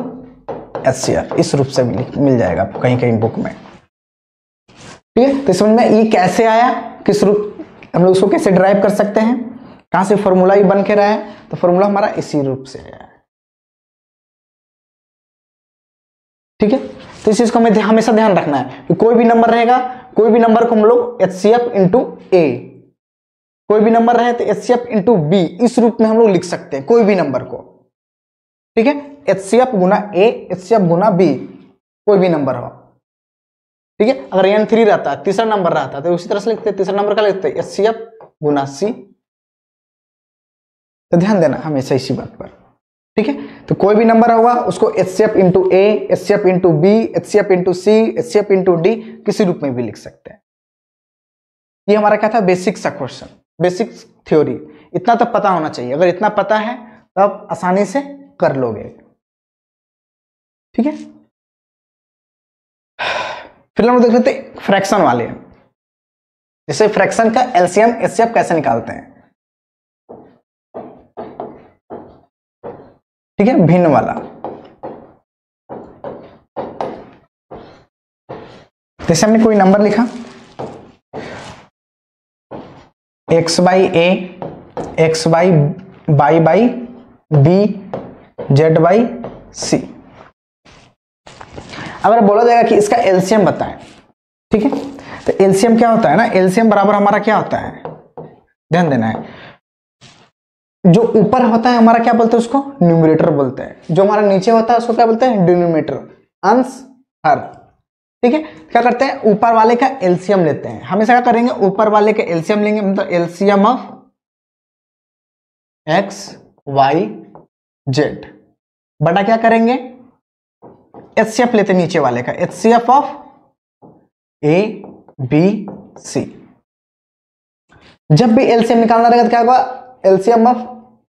H C F इस रूप से मिल मिल जाएगा आपको कहीं कहीं बुक में। ठीक है? तो समझ में ये कैसे आया? किस रूप हम लोग उसको कैसे ड्राइव कर सकते हैं? कहाँ से फॉर्मूला ही बन के रहा है? तो फॉर्मूला हमारा इसी रूप से है। ठीक है? तो इस चीज़ को हमें हमेशा ध्यान रखना है कि कोई भी नंबर रहेगा, कोई भी नंबर को हम लोग H C F into A कोई भी नंबर रहे तो H C F into B इस रूप में हम लोग लिख सकते हैं, कोई भी नंबर को। ठीक है? एच सी एफ़ गुना ए एच सी एफ़ गुना बी कोई भी नंबर हो। ठीक है? अगर एन थ्री रहता है, तीसरा नंबर रहता तो उसी तरह से लिखते तीसरा नंबर का लिखते एच सी एफ़ गुना सी तो ध्यान देना, हमेशा इसी बात पर। ठीक है? तो कोई भी नंबर होगा, उसको H C F into A H C F into B H C F into C H C F into D किसी रूप में भी लिख सकते हैं। ये हमारा क्या था? बेसिक सा क्वेश्चन बेसिक थ्योरी इतना तो पता होना चाहिए। अगर इतना पता है तो आप आसानी से कर लोगे। ठीक है? फिर हम देख लेते फ्रैक्शन वाले। जैसे फ्रैक्शन का एलसीएम एचसीएफ कैसे निकालते हैं? ठीक है, भिन्न वाला। जैसे हमने कोई नंबर लिखा, X by A, X by by by, B, Z by C. अगर बोला जाएगा कि इसका एलसीएम बताएँ ठीक है? तो एलसीएम क्या होता है ना? एलसीएम बराबर हमारा क्या होता है? ध्यान देना है। जो ऊपर होता है, हमारा क्या बोलते हैं उसको? न्यूमिनेटर बोलते हैं। जो हमारा नीचे होता है, उसको क्या बोलते हैं? डिनोमिनेटर अंश, हर। ठीक है? क्या करते हैं? ऊपर वाले का एलसीएम लेते हैं। हमेशा क्या करेंगे? ऊपर वाले का एलसीएम लेंगे मतलब LCM of X, Y, Z. बटा क्या करेंगे? एचसीएफ लेते नीचे वाले का। H C F of A B C जब भी एलसीएम निकालना रहेगा तो क्या होगा? एलसीएम ऑफ़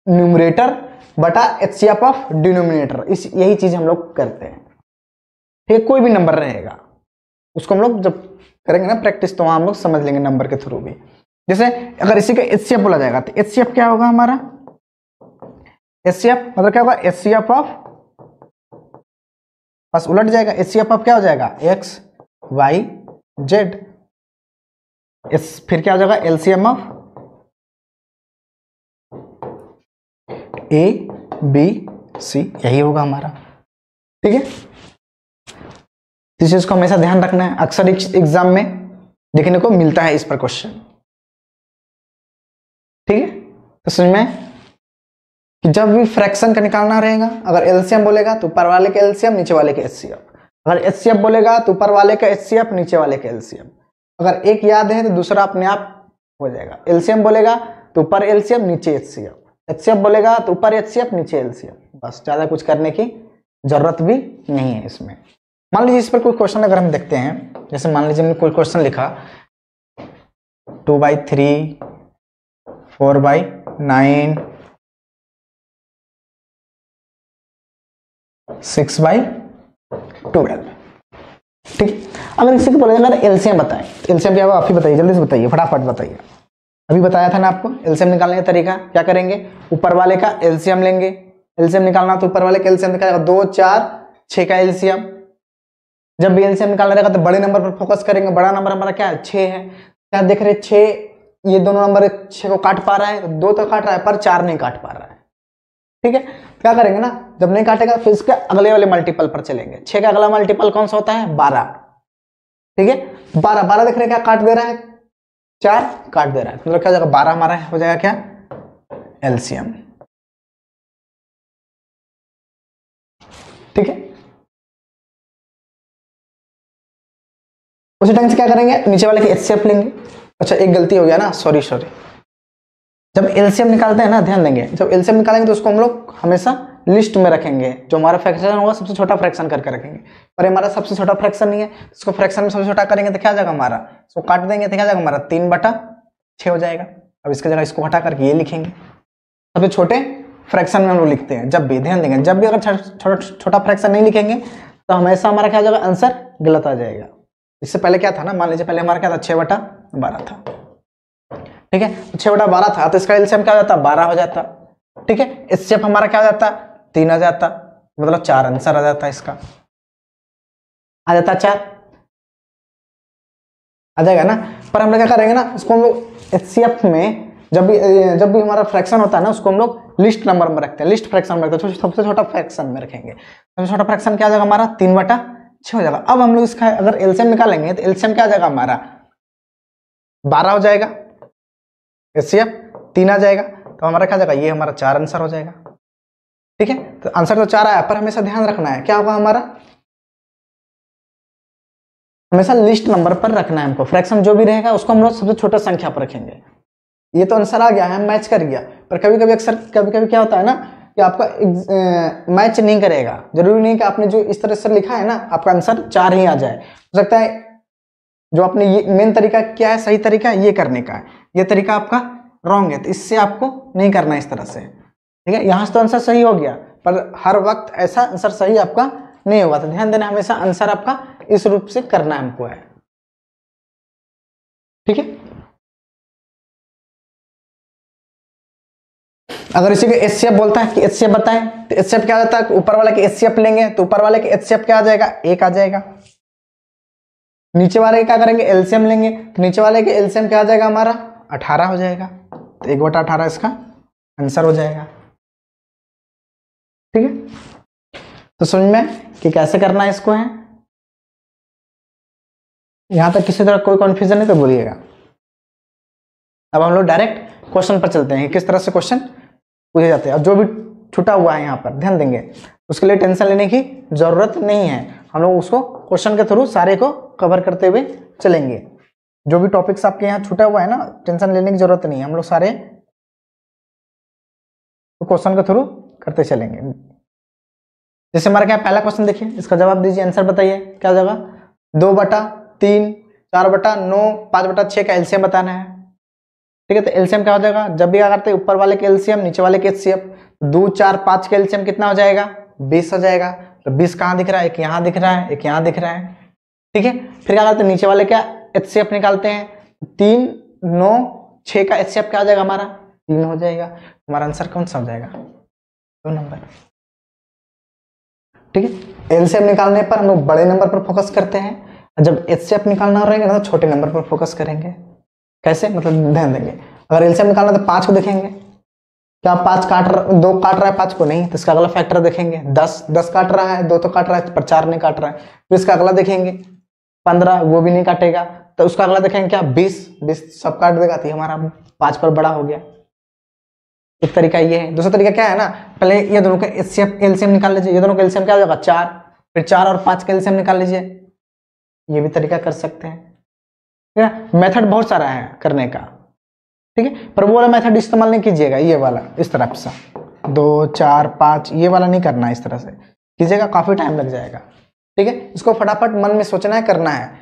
न्यूमरेटर बटा H C F of denominator इस, यही चीज़ हम लोग करते हैं। ठीक, कोई भी नंबर रहेगा। उसको हम लोग जब करेंगे ना प्रैक्टिस तो वहाँ हम लोग समझ लेंगे नंबर के थ्रू भी। जैसे अगर इसी का एच बोला जाएगा तो एच क्या होगा हमारा? एच मतलब क्या होगा? एच ऑफ़ बस उलट जाएगा एच ऑफ़ क्या हो जाएगा? एक्स वाई जेड एस फिर क्या हो जाएगा? LCM of A B C यही होगा हमारा। ठीक है? इस चीज़ को हमेशा ध्यान रखना है। अक्सर एग्ज़ाम में देखने को मिलता है इस पर क्वेश्चन ठीक है? तो समझ में कि जब भी फ्रैक्शन का निकालना रहेगा, अगर एलसीएम बोलेगा तो ऊपर वाले के एलसीएम नीचे वाले के एचसीएफ अगर एचसीएफ बोलेगा तो ऊपर वाले का एचसीएफ नीचे वाले के एलसीएम अगर एक याद है तो दूसरा अपने आप हो जाएगा। एलसीएम बोलेगा तो ऊपर एलसीएम नीचे एचसीएफ एचसीएफ बोलेगा तो ऊपर एचसीएफ नीचे एलसीएफ बस, ज़्यादा कुछ करने की ज़रूरत भी नहीं है इसमें। मान लीजिए इस पर कोई क्वेश्चन अगर हम देखते हैं, जैसे मान लीजिए हमने कोई क्वेश्चन लिखा। Two by three, four by nine six by twelve ठीक? अगर इसी को बोला अगर एलसीएम बताएँ। एलसीएम क्या आप ही बताइए, जल्दी से बताइए, फटाफट बताइए। अभी बताया था ना आपको एलसीएम निकालने का तरीका, क्या करेंगे? ऊपर वाले का एलसीएम लेंगे। एलसीएम निकालना तो ऊपर वाले का एलसीएम निकालेगा दो, चार, छह का एलसीएम जब भी एलसीएम निकालना रहेगा तो बड़े नंबर पर फोकस करेंगे। बड़ा नंबर हमारा क्या है? छह है। क्या देख रहे छह, ये दोनों नंबर छह को काट पा रहा है दो तो काट रहा है, पर चार नहीं काट पा रहा है। ठीक है? क्या करेंगे ना, जब नहीं काटेगा फिर इसके अगले वाले मल्टीपल पर चलेंगे। छह का अगला मल्टीपल कौन सा होता है? बारह। ठीक है? बारह बारह देख रहे क्या काट दे रहा है? चार काट दे रहा है। मतलब क्या हो जाएगा? बारह हमारा हो जाएगा क्या? एलसीएम ठीक है? उसी ढंग से क्या करेंगे? नीचे वाले के एचसीएफ लेंगे। अच्छा एक गलती हो गया ना? सॉरी सॉरी जब एलसीएम निकालते हैं ना, ध्यान देंगे। जब एलसीएम निकालेंगे तो उसको हम लोग हमेशा लिस्ट में रखेंगे। जो हमारा फ्रैक्शन होगा, सबसे छोटा फ्रैक्शन करके रखेंगे। पर हमारा सबसे छोटा फ्रैक्शन नहीं है, उसको फ्रैक्शन में सबसे छोटा करेंगे तो क्या जाएगा हमारा? इसको काट देंगे तो क्या जाएगा हमारा? तीन बटा छः हो जाएगा। अब इसके जगह इसको हटा करके ये लिखेंगे। सबसे छोटे फ्रैक्शन में हम लोग लिखते हैं, जब भी। ध्यान देंगे, जब भी अगर छोटा छोटा फ्रैक्शन नहीं लिखेंगे तो हमेशा हमारा क्या जाएगा? आंसर गलत आ जाएगा। इससे पहले क्या था ना? मान लीजिए पहले हमारा क्या था? छः बटा बारह था। ठीक है? तो छः बटा बारह था तो इसका एलसीएम क्या हो जाता? बारह हो जाता। ठीक है? एच हमारा क्या हो जाता? तीन आ जाता। मतलब चार आंसर आ जाता इसका। आ जाता चार। आ जाएगा ना? पर हम लोग क्या करेंगे ना, इसको हम लोग एच में जब भी जब भी हमारा फ्रैक्शन होता है ना, उसको हम लोग लिस्ट नंबर में रखते हैं। लिस्ट फ्रैक्शन में रखते हैं। सबसे छोटा फ्रैक्शन में रखेंगे। सबसे छोटा फ्रैक्शन क्या आ जाएगा हमारा? तीन बटा छह हो जाएगा। अब हम लोग इसका अगर एल्सियम निकालेंगे तो एल्सियम क्या आ जाएगा हमारा? बारह हो जाएगा। एच तीन आ जाएगा। तो हमारा क्या जाएगा? ये हमारा चार आंसर हो जाएगा। ठीक है? तो आंसर तो चार आया, पर हमेशा ध्यान रखना है। क्या होगा हमारा? हमेशा लिस्ट नंबर पर रखना है हमको। फ्रैक्शन जो भी रहेगा, उसको हम लोग सबसे छोटा संख्या पर रखेंगे। ये तो आंसर आ गया है मैच कर गया। पर कभी कभी अक्सर कभी कभी क्या होता है ना, कि आपका मैच नहीं करेगा। ज़रूरी नहीं कि आपने जो इस तरह से लिखा है ना, आपका आंसर चार ही आ जाए। हो सकता है, जो आपने ये मेन तरीका, क्या है, सही तरीका है ये करने का है। ये तरीका आपका रॉन्ग है तो इससे आपको नहीं करना इस तरह से। ठीक है? यहाँ से तो आंसर सही हो गया, पर हर वक्त ऐसा आंसर सही आपका नहीं होगा। तो ध्यान देना, हमेशा आंसर आपका इस रूप से करना हमको है। ठीक है? अगर इसी को एच बोलता है कि एच बताए। तो एच क्या होता है? ऊपर वाले के एच लेंगे तो ऊपर वाले के एच क्या आ जाएगा? एक आ जाएगा। नीचे वाले क्या करेंगे? एलसीएम लेंगे। तो नीचे वाले के एलसीएम क्या आ जाएगा हमारा? अठारह हो जाएगा। तो एक बटा अठारह इसका आंसर हो जाएगा। ठीक है? तो समझ में कि कैसे करना है इसको है? यहाँ तक किसी तरह कोई कंफ्यूजन नहीं तो बोलिएगा। अब हम लोग डायरेक्ट क्वेश्चन पर चलते हैं किस तरह से क्वेश्चन पूछे जाते हैं। और जो भी छुटा हुआ है यहाँ पर, ध्यान देंगे। उसके लिए टेंशन लेने की ज़रूरत नहीं है। हम लोग उसको क्वेश्चन के थ्रू सारे को कवर करते हुए चलेंगे। जो भी टॉपिक्स आपके यहाँ छूटा हुआ है ना टेंशन लेने की ज़रूरत नहीं है। हम लोग सारे क्वेश्चन के थ्रू करते चलेंगे। जैसे हमारा क्या पहला क्वेश्चन देखिए, इसका जवाब दीजिए आंसर बताइए, क्या जगह दो बटा तीन, चार बटा नौ, पाँच बटा छह का एलसीएम बताना है। ठीक है तो एलसीएम क्या हो जाएगा? जब भी क्या करते हैं ऊपर वाले के एलसीएम नीचे वाले के एचसीएफ दो, चार, पाँच के एलसीएम कितना हो जाएगा? बीस हो जाएगा। तो बीस कहाँ दिख रहा है? एक यहाँ दिख रहा है, एक यहाँ दिख रहा है। ठीक है, फिर क्या करते हैं? नीचे वाले क्या एच निकालते हैं। तीन, नौ, छह का एच क्या हो जाएगा हमारा? तीन हो जाएगा। हमारा आंसर कौन सा हो जाएगा? दो नंबर ठीक है? एलसीएम निकालने पर हम लोग बड़े नंबर पर फोकस करते हैं। जब एच निकालना रहेगा तो छोटे नंबर पर फोकस करेंगे? कैसे? मतलब ध्यान देंगे। अगर एलसीएम निकालना तो पाँच को देखेंगे। क्या पाँच काट दो काट रहा है, पाँच को नहीं। तो इसका अगला फैक्टर देखेंगे। दस दस काट रहा है, दो तो काट रहा है, पर चार नहीं काट रहा है। फिर इसका अगला देखेंगे। पंद्रह, वो भी नहीं काटेगा। तो उसका अगला देखेंगे क्या? बीस। बीस सब काट देगा। तो हमारा पाँच पर बड़ा हो गया। एक तरीका ये है। दूसरा तरीका क्या है ना? पहले ये दोनों का एलसीएम निकाल लीजिए। ये दोनों का एलसीएम क्या हो जाएगा? चार। फिर चार और पाँच का एलसीएम निकाल लीजिए। ये भी तरीका कर सकते हैं। ठीक है मेथड बहुत सारा है करने का। ठीक है? पर वो वाला मेथड इस्तेमाल नहीं कीजिएगा। ये वाला, इस तरफ़ से। दो, चार, पाँच, ये वाला नहीं करना इस तरह से। कीजिएगा, काफ़ी टाइम लग जाएगा। ठीक है? इसको फटाफट मन में सोचना है, करना है।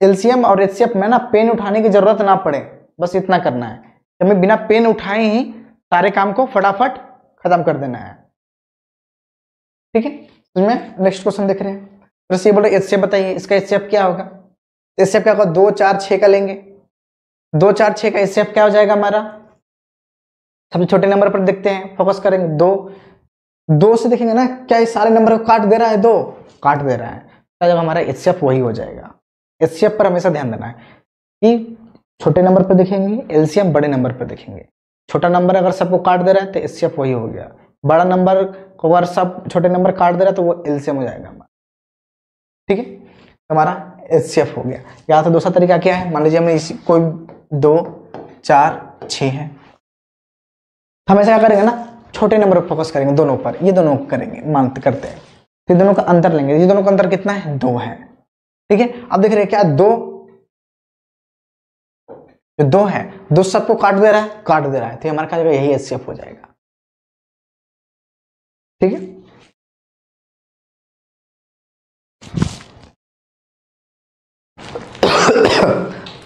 एलसीएम और एच में ना पेन उठाने की ज़रूरत ना पड़े, बस इतना करना है। हमें बिना पेन उठाए ही सारे काम को फटाफट खत्म कर देना है। ठीक है? इसमें नेक्स्ट क्वेश्चन देख रहे हैं। तो ये बोले एच बताइए, इसका एचसीएफ क्या होगा? एचसीएफ क्या होगा? दो चार छः का लेंगे। दो चार छः का एच क्या हो जाएगा हमारा? सबसे छोटे नंबर पर देखते हैं फोकस करेंगे। दो। दो से देखेंगे ना, क्या इस सारे नंबर को काट दे रहा है? दो। काट दे रहा है जब हमारा एचसीएफ वही हो जाएगा। एचसीएफ पर हमेशा ध्यान देना है कि छोटे नंबर पर देखेंगे एलसीएम बड़े नंबर पर देखेंगे। छोटा नंबर अगर सबको काट दे रहा है तो एच वही हो गया। बड़ा नंबर को अगर सब छोटे नंबर काट दे रहा है तो वो एलसीएम हो जाएगा हमारा। ठीक है? हमारा एच हो गया। या तो दूसरा तरीका क्या है? मान लीजिए हमें इसी, कोई दो, चार छ है। हमेशा क्या करेंगे ना, छोटे नंबर पर फोकस करेंगे, दोनों पर। ये दोनों करेंगे मानते करते हैं। फिर दोनों का अंतर लेंगे। ये दोनों का अंतर कितना है? दो है। ठीक है? अब देख रहे क्या? दो। जो दो है, दो सबको काट दे रहा है, काट दे रहा है। तो हमारा क्या यही एच हो जाएगा। ठीक है?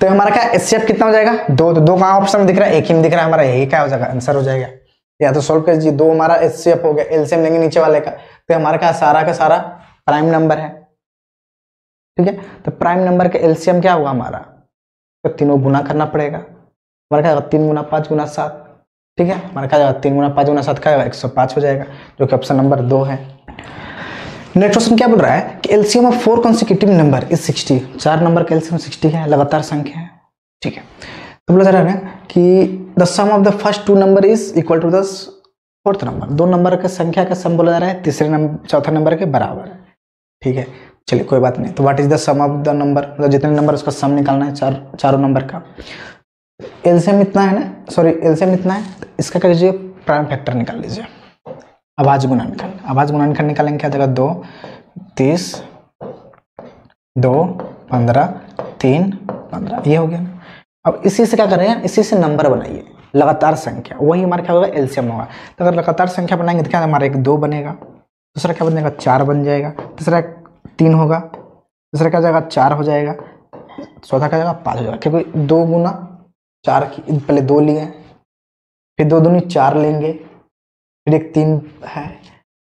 तो हमारा क्या एच कितना हो जाएगा? दो। तो दो कहाँ ऑप्शन दिख रहा है? एक ही में दिख रहा है। हमारा यही क्या हो जाएगा? आंसर हो जाएगा। या तो सोल्व कर दीजिए। दो हमारा एच हो गया। एलसीएम लेंगे नीचे वाले का। तो हमारा क्या सारा का सारा प्राइम नंबर है। ठीक है? तो प्राइम नंबर का एलसीएम क्या होगा हमारा? तो तीनों गुना करना पड़ेगा। हमारा क्या तीन गुना पाँच गुना सात। ठीक है? हमारा क्या तीन गुना पाँच गुना सात क्या एक सौ पाँच हो जाएगा, जो कि ऑप्शन नंबर दो है। नेक्स्ट क्वेश्चन क्या बोल रहा है? कि LCM of four consecutive number is sixty चार नंबर का एलसीएम सिक्सटी है, लगातार संख्या है। ठीक है? तो बोला जा रहा है कि the sum of the first two number is equal to the fourth number. दो नंबर का संख्या का सम बोला जा रहा है, तीसरे नंबर चौथा नंबर के बराबर। है ठीक है? चलिए, कोई बात नहीं। तो what is the sum of the number मतलब जितने नंबर उसका सम निकालना है, चार, चारों नंबर का। एलसीएम इतना है ना? सॉरी एलसीएम इतना है? तो इसका कर लीजिए प्राइम फैक्टर निकाल लीजिए। आवाज़ गुणनखंड आवाज़ गुणनखंड निकालेंगे क्या जगह दो, तीस, दो, पंद्रह, तीन, पंद्रह। ये हो गया। अब इसी से क्या कर रहे हैं? इसी से नंबर बनाइए। लगातार संख्या, वही हमारा क्या होगा? एलसीएम होगा। तो अगर लगातार संख्या बनाएँगे तो क्या हमारा एक दो बनेगा, दूसरा क्या बनेगा? चार बन जाएगा, तीसरा तीन होगा दूसरा क्या जाएगा? चार हो जाएगा, चौथा क्या जाएगा? पाँच हो जाएगा। क्योंकि दो गुना चार की, पहले दो लिए, फिर दो दूनी चार लेंगे, फिर एक तीन है,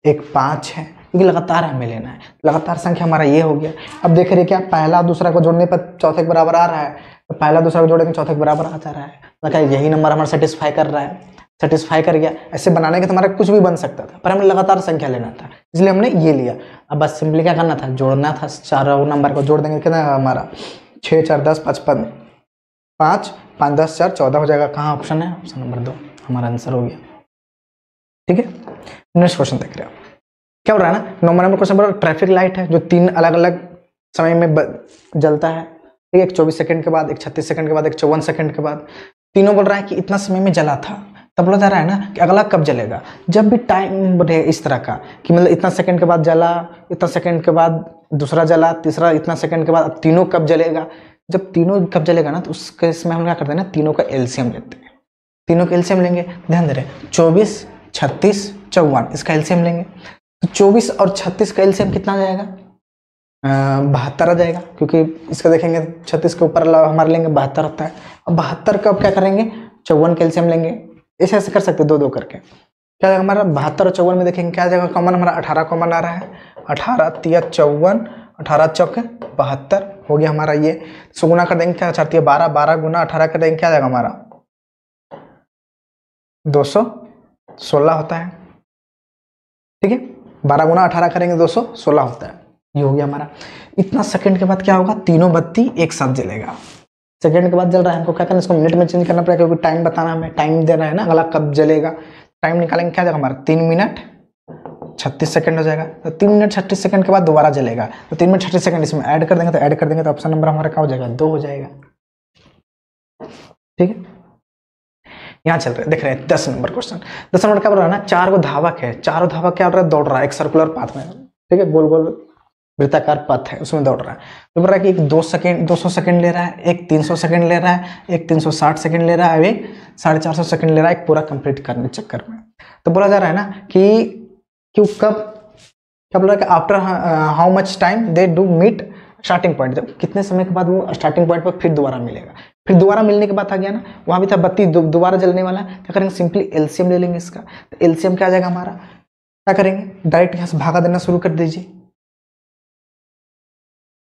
एक पाँच है, क्योंकि लगातार हमें लेना है। लगातार संख्या हमारा ये हो गया। अब देख रहे क्या? पहला दूसरा को जोड़ने पर चौथे के बराबर आ रहा है। पहला, दूसरा को जोड़ेंगे चौथे के बराबर आ जा रहा है। तो क्या यही नंबर हमारा सेटिस्फाई कर रहा है। सेटिस्फाई कर गया। ऐसे बनाने के तो हमारा कुछ भी बन सकता था, पर हमें लगातार संख्या लेना था, इसलिए हमने ये लिया। अब बस सिंपली क्या करना था? जोड़ना था। चारों नंबर को जोड़ देंगे। कितना हमारा? छः चार, दस पचपन पाँच पाँच, दस, चार, चौदह हो जाएगा। कहाँ ऑप्शन है? ऑप्शन नंबर दो। हमारा आंसर हो गया। ठीक है? नेक्स्ट क्वेश्चन देख रहे हो क्या हो रहा है ना? Number number question traffic light है। जो तीन अलग अलग समय में जलता है। ठीक एक चौबीस सेकंड के बाद, एक छत्तीस सेकंड के बाद, एक चौवन सेकंड के बाद, तीनों बोल रहा है कि इतना समय में जला था। तब बोला जा रहा है ना कि अगला कब जलेगा? जब भी टाइम रहे इस तरह का, कि मतलब इतना सेकंड के बाद जला, इतना सेकंड के बाद दूसरा जला, तीसरा इतना सेकंड के बाद, अब तीनों कब जलेगा? जब तीनों कब जलेगा ना तो उस केस में हम क्या करते हैं ना, तीनों का एल्सियम लेते हैं। तीनों का एल्सियम लेंगे, ध्यान दे रहे चौबीस, छत्तीस, चौवन, इसका एल्सियम लेंगे। तो चौबीस और छत्तीस का एल्सियम कितना जाएगा? बहत्तर आ जाएगा, क्योंकि इसका देखेंगे छत्तीस के ऊपर हमारे लेंगे बहत्तर होता है। अब बहत्तर का अब क्या करेंगे? चौवन कैल्शियम लेंगे। ऐसे ऐसे कर सकते दो दो करके। क्या जाएगा हमारा बहत्तर और चौवन में देखेंगे, क्या जाएगा कॉमन हमारा अठारह कॉमन आ रहा है। अठारह, तिया, चौवन, अठारह, चौक, बहत्तर, हो गया हमारा ये। सो गुना कर देंगे, क्या चाहती है बारह बारह गुना अठारह कर देंगे, क्या जाएगा हमारा? दो सौ सोलह होता है। ठीक है? बारह गुना अठारह करेंगे, दो सौ सोलह होता है। ये हो गया हमारा। इतना सेकंड के बाद क्या होगा? तीनों बत्ती एक साथ जलेगा। सेकंड के बाद जल रहा है, हमको क्या करना इसको मिनट में चेंज करना पड़ेगा, क्योंकि टाइम बताना हमें। टाइम देना है ना, अगला कब जलेगा? टाइम निकालेंगे, क्या जाएगा? हमारा तीन मिनट छत्तीस सेकंड हो जाएगा। तो तीन मिनट छत्तीस सेकंड के बाद दोबारा जलेगा। तो तीन मिनट छत्तीस सेकंड इसमें ऐड कर देंगे तो ऐड कर देंगे तो ऑप्शन नंबर हमारा क्या हो जाएगा? दो हो जाएगा। ठीक है? यहाँ चल रहे देख रहे हैं, दस नंबर क्वेश्चन दस नंबर क्या बोल रहा है ना? चार को धावक है। चारों धावक क्या रहा है? दौड़ रहा है, एक सर्कुलर पाथ में। ठीक है? गोल गोल वृत्ताकार पथ है, उसमें दौड़ रहा है। तो बोल रहा है कि एक दो सेकेंड, दो सौ सेकेंड ले रहा है, एक तीन सौ सेकेंड ले रहा है, एक तीन सौ साठ सेकेंड ले रहा है एक साढ़े चार सौ सेकेंड ले रहा है, एक पूरा कंप्लीट करने चक्कर में। तो बोला जा रहा है ना कि क्यों कब, क्या बोल रहा है कि after how much time they do meet starting point जब कितने समय के बाद वो स्टार्टिंग पॉइंट पर फिर दोबारा मिलेगा? फिर दोबारा मिलने के बाद आ गया ना, वहाँ भी था बत्ती दोबारा जलने वाला है। क्या करेंगे? सिंपली एलसीएम ले लेंगे इसका। तो एलसीएम क्या आ जाएगा हमारा? क्या करेंगे? डायरेक्ट यहाँ से भागा देना शुरू कर दीजिए।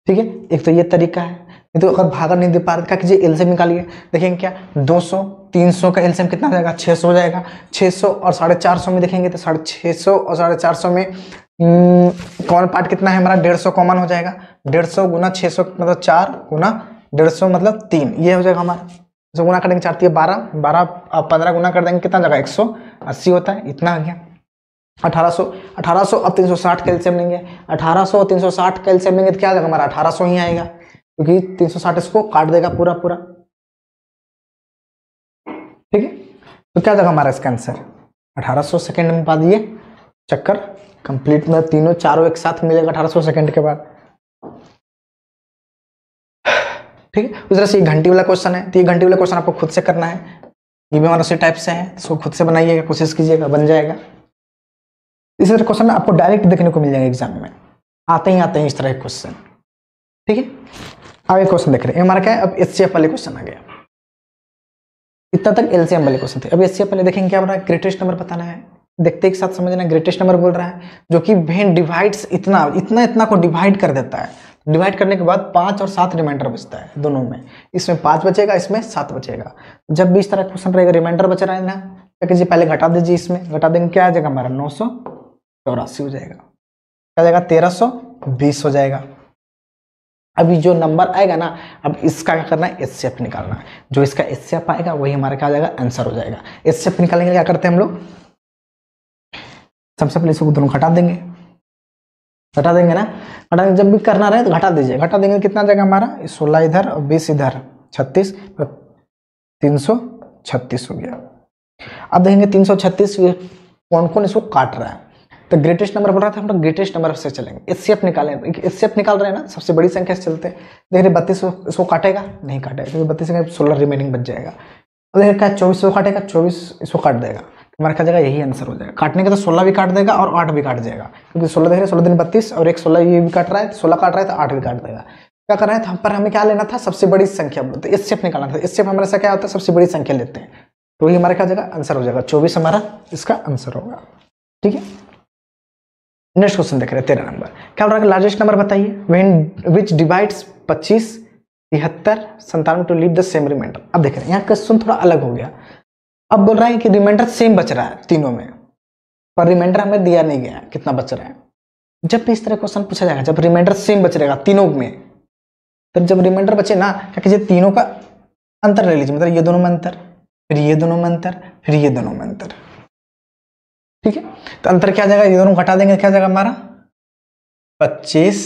ठीक है? एक तो ये तरीका है। नहीं तो अगर भागा नहीं दे पा रहे क्या कीजिए एल्सियम निकालिए। देखेंगे क्या? 200 300 का एल्सियम कितना हो जाएगा? 600 हो जाएगा। 600 और साढ़े चार सौ में देखेंगे तो साढ़े छः सौ और साढ़े चार सौ में कॉमन हम्म, पार्ट कितना है हमारा? डेढ़ सौ कॉमन हो जाएगा। डेढ़ सौ गुना छः सौ मतलब चार गुना डेढ़ सौ मतलब तीन। ये हो जाएगा हमारा। सौ गुना कर देंगे चार बारह। बारह पंद्रह गुना कर देंगे कितना जगह एक सौ अस्सी होता है। इतना आ गया। 1800 1800 अब 360 कैल्शियम लेंगे। 1800 और 360 कैल्शियम लेंगे तो क्या आएगा हमारा 1800 ही आएगा, क्योंकि 360 इसको काट देगा पूरा पूरा। ठीक है? तो क्या जाएगा हमारा इसका आंसर? 1800 सेकंड में बाद ये चक्कर, कंप्लीट में तीनों चारों एक साथ मिलेगा 1800 सेकंड के बाद। ठीक है? उस तरह से घंटी वाला क्वेश्चन है। तो ये घंटी वाला क्वेश्चन आपको खुद से करना है। ये भी हमारा उसी टाइप से है इसको खुद से बनाइएगा, कोशिश कीजिएगा, बन जाएगा। इसी तरह क्वेश्चन आपको डायरेक्ट देखने को मिल जाएगा एग्ज़ाम में। आते ही आते हैं इस तरह के क्वेश्चन ठीक है? अब एक क्वेश्चन देख रहे हैं। हमारा क्या है? अब एच वाले क्वेश्चन आ गया इतना तक एलसीएम वाले क्वेश्चन थे। अब एच वाले देखेंगे क्या बोल ग्रेटेस्ट नंबर बताना है। देखते एक साथ समझना ग्रेटेस्ट नंबर बोल रहा है, जो कि वेन डिवाइड्स इतना इतना इतना को डिवाइड कर देता है। डिवाइड करने के बाद पाँच और सात रिमाइंडर बचता है दोनों में। इसमें पाँच बचेगा, इसमें सात बचेगा। जब भी इस तरह क्वेश्चन रहेगा रिमाइंडर बच रहा है ना? क्या कीजिए, पहले घटा दीजिए इसमें। घटा देंगे क्या आ जाएगा? हमारा नौ सौ। चौरासी हो जाएगा। क्या जाएगा? तेरह सौ बीस हो जाएगा। अभी जो नंबर आएगा ना, अब इसका क्या करना है? एस निकालना है। जो इसका एस आएगा, वही हमारा क्या जाएगा? आंसर हो जाएगा। एस निकालने के लिए क्या करते हैं हम लोग? सबसे पहले इसको दोनों घटा देंगे। घटा देंगे ना? घटा जब भी करना रहे तो घटा दीजिए। घटा देंगे तो कितना जाएगा हमारा? सोलह इधर और बीस इधर। छत्तीस तीन सौ छत्तीस हो गया। अब देखेंगे तीन सौ छत्तीस कौन कौन इसको काट रहा है? तो ग्रेटेस्ट नंबर बोल रहा था हम लोग ग्रेटेस्ट नंबर से चलेंगे। एस निकालें एस निकाल रहे हैं ना, सबसे बड़ी संख्या से चलते हैं। देख रहे बत्तीस इसको काटेगा? नहीं काटेगा, क्योंकि बत्तीस का सोलह रिमेनिंग बच जाएगा। अब देख क्या चौबीस को काटेगा? चौबीस इसको काट देगा। हमारा क्या जाएगा? यही आंसर हो जाएगा। काटने का तो सोलह भी काट देगा और आठ भी काट जाएगा। क्योंकि सोलह देख रहे सोलह दिन बत्तीस और एक सोलह ये भी काट रहा है तो सोलह काट रहा है तो आठ भी काट देगा। क्या कर रहे हैं? तो हम पर हमें क्या लेना था? सबसे बड़ी संख्या बोलते हैं। स्टेप निकालना था। स्टेप हमारे से क्या होता है? सबसे बड़ी संख्या लेते हैं। तो वही हमारा क्या जाएगा? आंसर हो जाएगा। चौबीस हमारा, इसका आंसर होगा। ठीक है? नेक्स्ट क्वेश्चन देख रहे हैं, तेरह नंबर। क्या बोल रहा है? लार्जेस्ट नंबर बताइए। वेन विच डिवाइड्स पच्चीस, तिहत्तर संतानवे to leave the same remainder अब देख रहे हैं, यहाँ क्वेश्चन थोड़ा अलग हो गया। अब बोल रहा है कि रिमाइंडर सेम बच रहा है तीनों में। पर रिमाइंडर हमें दिया नहीं गया, कितना बच रहा है। जब भी इस तरह क्वेश्चन पूछा जाएगा, जब रिमाइंडर सेम बच रहेगा तीनों में, तब जब रिमाइंडर बचे ना, क्या कीजिए, तीनों का अंतर ले लीजिए। मतलब ये दोनों में अंतर, फिर ये दोनों में अंतर, फिर ये दोनों में अंतर। तो अंतर क्या जाएगा ये दोनों घटा देंगे क्या जाएगा हमारा? पच्चीस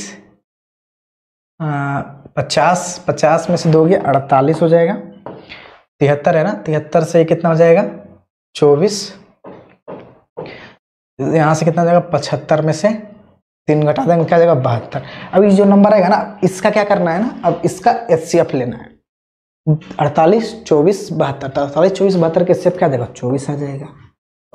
पचास पचास में से दो गया, अड़तालीस हो जाएगा। तिहत्तर है ना? तिहत्तर से कितना हो जाएगा? चौबीस। यहाँ से कितना हो जाएगा? पचहत्तर में से तीन घटा देंगे, क्या जाएगा? बहत्तर। अब ये जो नंबर आएगा ना, इसका क्या करना है ना? अब इसका एच लेना है। अड़तालीस, चौबीस, बहत्तर। अड़तालीस, चौबीस, बहत्तर के एच क्या देगा चौबीस आ जाएगा।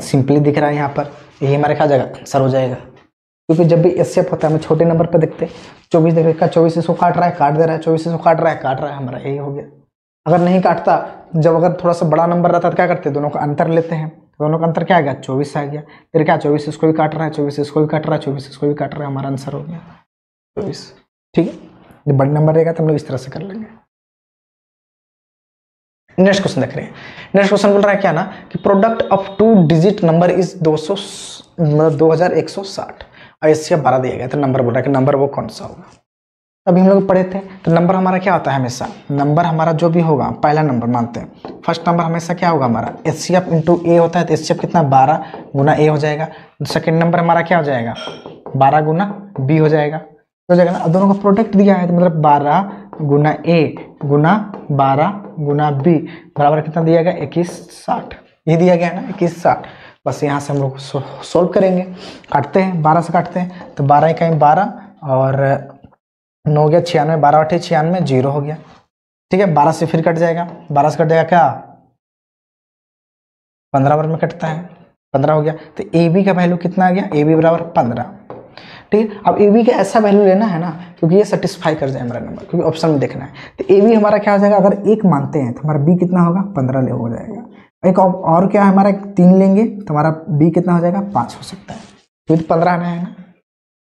सिंपली दिख रहा है यहाँ पर। यही हमारे क्या जाएगा आंसर हो जाएगा। क्योंकि जब भी एस होता है, हम छोटे नंबर पर देखते चौबीस देख का चौबीस इसको काट रहा है, काट दे रहा है, चौबीस इसको काट रहा है, काट रहा है, हमारा यही हो गया। अगर नहीं काटता, जब अगर थोड़ा सा बड़ा नंबर रहता तो क्या करते दोनों का अंतर लेते हैं। दोनों का अंतर क्या आ गया? चौबीस आ गया। फिर क्या? चौबीस इसको भी काट रहा है, चौबीस इसको भी काट रहा है, चौबीस इसको भी काट रहा है, हमारा आंसर हो गया। चौबीस। ठीक है? जब बड़ा नंबर रहेगा तो हम लोग इस तरह से कर लेंगे। नेक्स्ट क्वेश्चन देख रहे हैं। नेक्स्ट क्वेश्चन बोल रहा है क्या ना, कि product of two digit number is दो सौ मतलब दो हज़ार एक सौ साठ। और इससे बारह दिया गया तो नंबर बोल रहा है कि नंबर वो कौन सा होगा? अभी हम लोग पढ़े थे तो नंबर हमारा क्या होता है हमेशा? नंबर हमारा जो भी होगा, पहला नंबर मानते हैं। फ़र्स्ट नंबर हमेशा क्या होगा हमारा? H C F into A होता है तो एच सी एफ़ कितना? बारह गुना ए हो जाएगा। सेकेंड नंबर हमारा क्या हो जाएगा? बारह गुना बी हो जाएगा। हो जाएगा ना? दोनों का प्रोडक्ट दिया है तो मतलब बारह गुना ए गुना बारह गुना बी, बराबर कितना दिया गया? इक्कीस साठ। ये दिया गया ना, इक्कीस साठ। बस यहाँ से हम लोग सोल्व करेंगे। काटते हैं, बारह से काटते हैं। तो बारह इकाई बारह और नौ गया छियानवे, बारह अठे छियानवे, ज़ीरो हो गया। ठीक है, बारह से फिर कट जाएगा। बारह से कट जाएगा क्या? पंद्रह बार में कटता है। पंद्रह हो गया। तो ए बी का वैल्यू कितना आ गया? ए बी बराबर पंद्रह। ठीक है? अब ए बी का ऐसा वैल्यू लेना है ना, क्योंकि ये सेटिस्फाई कर जाए हमारा नंबर क्योंकि ऑप्शन में देखना है। तो ए बी हमारा क्या हो जाएगा? अगर एक मानते हैं तो हमारा बी कितना होगा? पंद्रह ले हो जाएगा। एक और क्या है हमारा? तीन लेंगे तो हमारा बी कितना हो जाएगा? पाँच हो सकता है। क्योंकि तो पंद्रह आना है ना,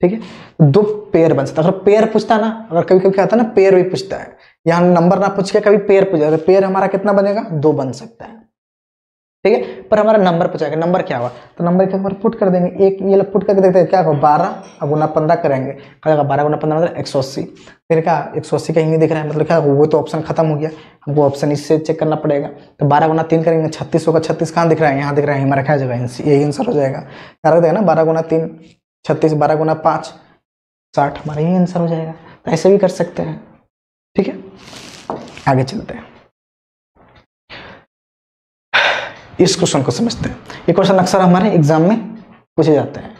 ठीक है? दो पेयर बन सकता है। अगर पेयर पूछता ना, अगर कभी कभी क्या होता है ना पेयर भी पूछता है। यहाँ नंबर ना पूछ के कभी पेयर पूछ पेयर हमारा कितना बनेगा? दो बन सकता है। ठीक है? पर हमारा नंबर पूछा गया नंबर क्या हुआ? तो नंबर के ऊपर पुट कर देंगे। एक ये पुट करके देखते हैं, क्या होगा बारह अब गुना पंद्रह करेंगे। क्या बारह गुना पंद्रह मतलब एक सौ अस्सी। फिर क्या एक सौ अस्सी कहीं नहीं दिख रहा है मतलब क्या वो तो ऑप्शन खत्म हो गया। हमको ऑप्शन इससे चेक करना पड़ेगा। तो बारह गुना तीन करेंगे, छत्तीस होगा, छत्तीस कहाँ दिख रहा है? यहाँ दिख रहा है हमारा क्या जगह यही आंसर हो जाएगा। क्या रख देगा ना? बारह गुना तीन, छत्तीस, बारह गुना पाँच, साठ, हमारा यही आंसर हो जाएगा। तो ऐसे भी कर सकते हैं। ठीक है? आगे चलते हैं। इस क्वेश्चन को समझते हैं। ये क्वेश्चन अक्सर हमारे एग्ज़ाम में पूछे जाते हैं।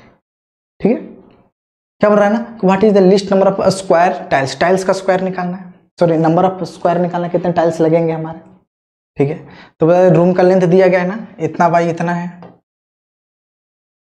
ठीक है? क्या बोल रहा है ना? What is the least number of square tiles tiles का स्क्वायर निकालना है। सॉरी नंबर ऑफ़ स्क्वायर निकालना, कितने टाइल्स लगेंगे हमारे? ठीक है? तो रूम का लेंथ दिया गया है ना? इतना बाई इतना है।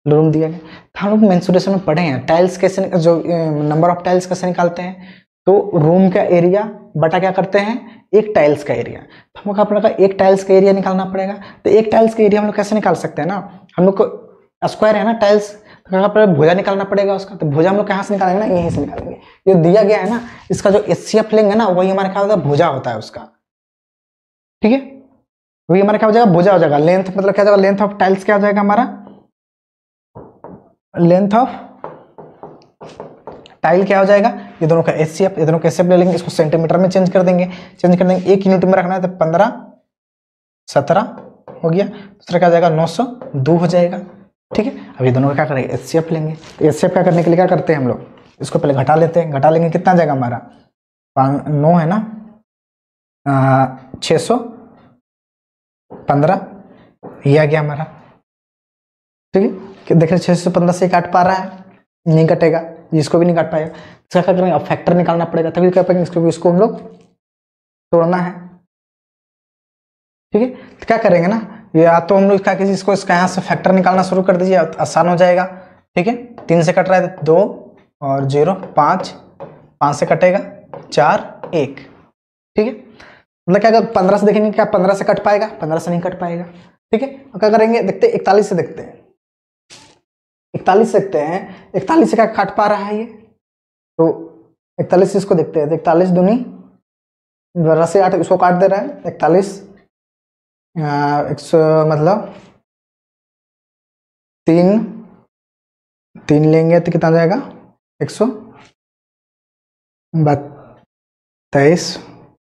रूम दिया गया। तो हम लोग मेंसुरेशन में पढ़े हैं। टाइल्स कैसे जो नंबर ऑफ़ टाइल्स कैसे निकालते हैं? तो रूम का एरिया बटा क्या करते हैं? एक टाइल्स का एरिया तो लोग अपने का एक टाइल्स का एरिया निकालना पड़ेगा। तो एक टाइल्स का एरिया हम लोग कैसे निकाल सकते हैं ना? हम लोग को स्क्वायर है ना टाइल्स तो कहाँ पर भुजा निकालना पड़ेगा उसका। तो भुजा हम लोग कहाँ से निकालेंगे ना? यहीं से निकालेंगे। जो दिया गया है ना, इसका जो एस लेंगे ना, वही हमारे क्या होता है भुजा होता है उसका। ठीक है? वही हमारा क्या हो जाएगा? भुजा हो जाएगा। लेंथ मतलब क्या जाएगा? लेंथ ऑफ़ टाइल्स क्या हो जाएगा हमारा? लेंथ ऑफ़ टाइल क्या हो जाएगा? ये दोनों का एस ये दोनों का एस ले लेंगे, इसको सेंटीमीटर में चेंज कर देंगे। चेंज कर देंगे एक यूनिट में रखना है तो पंद्रह, सत्रह हो गया। दूसरा क्या जाएगा? नौ सौ दो हो जाएगा। ठीक है? अब ये दोनों का क्या करेंगे? एस लेंगे। तो एस क्या करने के लिए क्या करते हैं हम लोग? इसको पहले घटा लेते हैं। घटा लेंगे कितना जाएगा हमारा? नौ है ना? छ सौ पंद्रह। ये आ गया हमारा। ठीक है? देख रहे छः सौ पंद्रह से काट पा रहा है। नहीं कटेगा। इसको भी नहीं काट पाएगा। इसका करेंगे अब फैक्टर निकालना पड़ेगा, तभी क्या करेंगे इसको इसको हम लोग तोड़ना है। ठीक है? तो क्या करेंगे ना, या तो हम लोग क्या कीजिए इसको, इसका यहाँ से फैक्टर निकालना शुरू कर दीजिए आसान हो जाएगा। ठीक है? तीन से कट रहा है दो और ज़ीरो पाँच। पाँच से कटेगा, चार, एक। ठीक है? मतलब क्या, अगर पंद्रह से देखेंगे, क्या पंद्रह से कट पाएगा? पंद्रह से नहीं कट पाएगा। ठीक है? और क्या करेंगे, देखते इकतालीस से देखते हैं। इकतालीस देखते हैं, इकतालीस से क्या काट पा रहा है ये? तो इकतालीस इसको देखते हैं तो इकतालीस दूनी बारह से आठ इसको काट दे रहा है, इकतालीस एक सौ मतलब तीन तीन लेंगे तो कितना जाएगा, एक सौ तेईस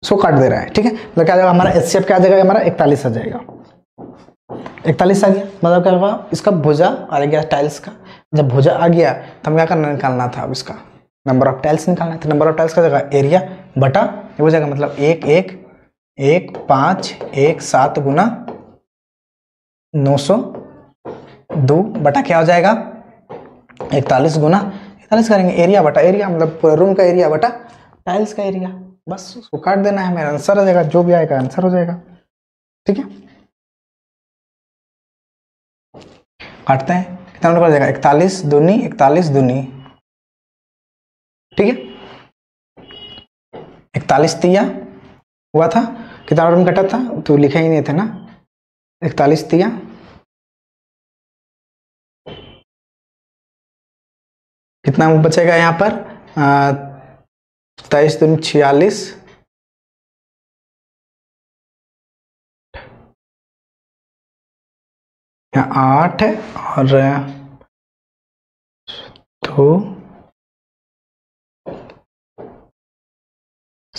सो काट दे रहा है, ठीक है? मतलब क्या जाएगा, हमारा एच क्या आ जाएगा, हमारा इकतालीस आ जाएगा। इकतालीस आ गया मतलब क्या होगा इसका भुजा आ गया टाइल्स का, जब भुजा आ गया तो हमें क्या करना, निकालना था अब इसका। नंबर ऑफ़ टाइल्स निकालना था नंबर ऑफ़ टाइल्स का जगह एरिया बटा, ये हो जाएगा मतलब एक एक एक, पाँच, एक, सात गुना नौ सौ दो, बटा क्या हो जाएगा? इकतालीस गुना। इकतालीस करेंगे एरिया बटा एरिया मतलब पूरे रूम का एरिया बटा टाइल्स का एरिया बस उसको काट देना है, मेरा आंसर हो जाएगा, जो भी आएगा आंसर हो जाएगा। ठीक है? काटते हैं। कितना नंबर जाएगा? इकतालीस दूनी इकतालीस दूनी। ठीक है? इकतालीस तिया हुआ था कितना ऑर्डर में कटा था तो लिखा ही नहीं था ना। इकतालीस तिया। कितना बचेगा यहाँ पर? तेईस दूनी छियालीस। आठ और, दो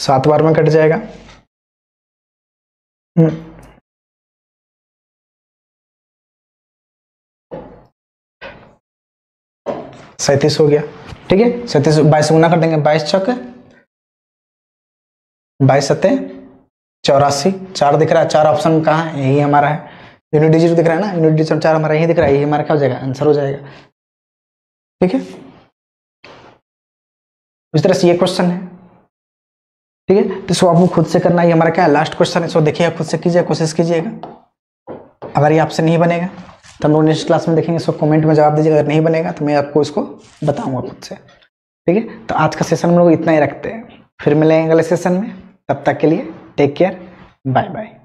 सात बार में कट जाएगा। हम्म। सैतीस हो गया। ठीक है? सैतीस, बाईस गुना कर देंगे, बाईस चौक बाईस सत्ते, चौरासी। चार दिख रहा है, चार ऑप्शन कहाँ है? यही हमारा है। यूनिट डिजिट दिख रहा है ना? यूनिट डिजिट चार, हमारा यही दिख रहा है, यही हमारा क्या हो जाएगा? आंसर हो जाएगा। ठीक है? इस तरह से ये क्वेश्चन है। ठीक है? तो सो आपको खुद से करना, ये हमारा क्या है लास्ट क्वेश्चन है। सो देखिएगा, खुद से कीजिए कोशिश कीजिएगा। अगर ये आपसे नहीं बनेगा तो हम लोग नेक्स्ट क्लास में देखेंगे, सो कमेंट में जवाब दीजिएगा। अगर नहीं बनेगा तो मैं आपको इसको बताऊँगा खुद से। ठीक है? तो आज का सेशन हम लोग इतना ही रखते हैं। फिर मिलेंगे अगले सेशन में। तब तक के लिए टेक केयर बाय बाय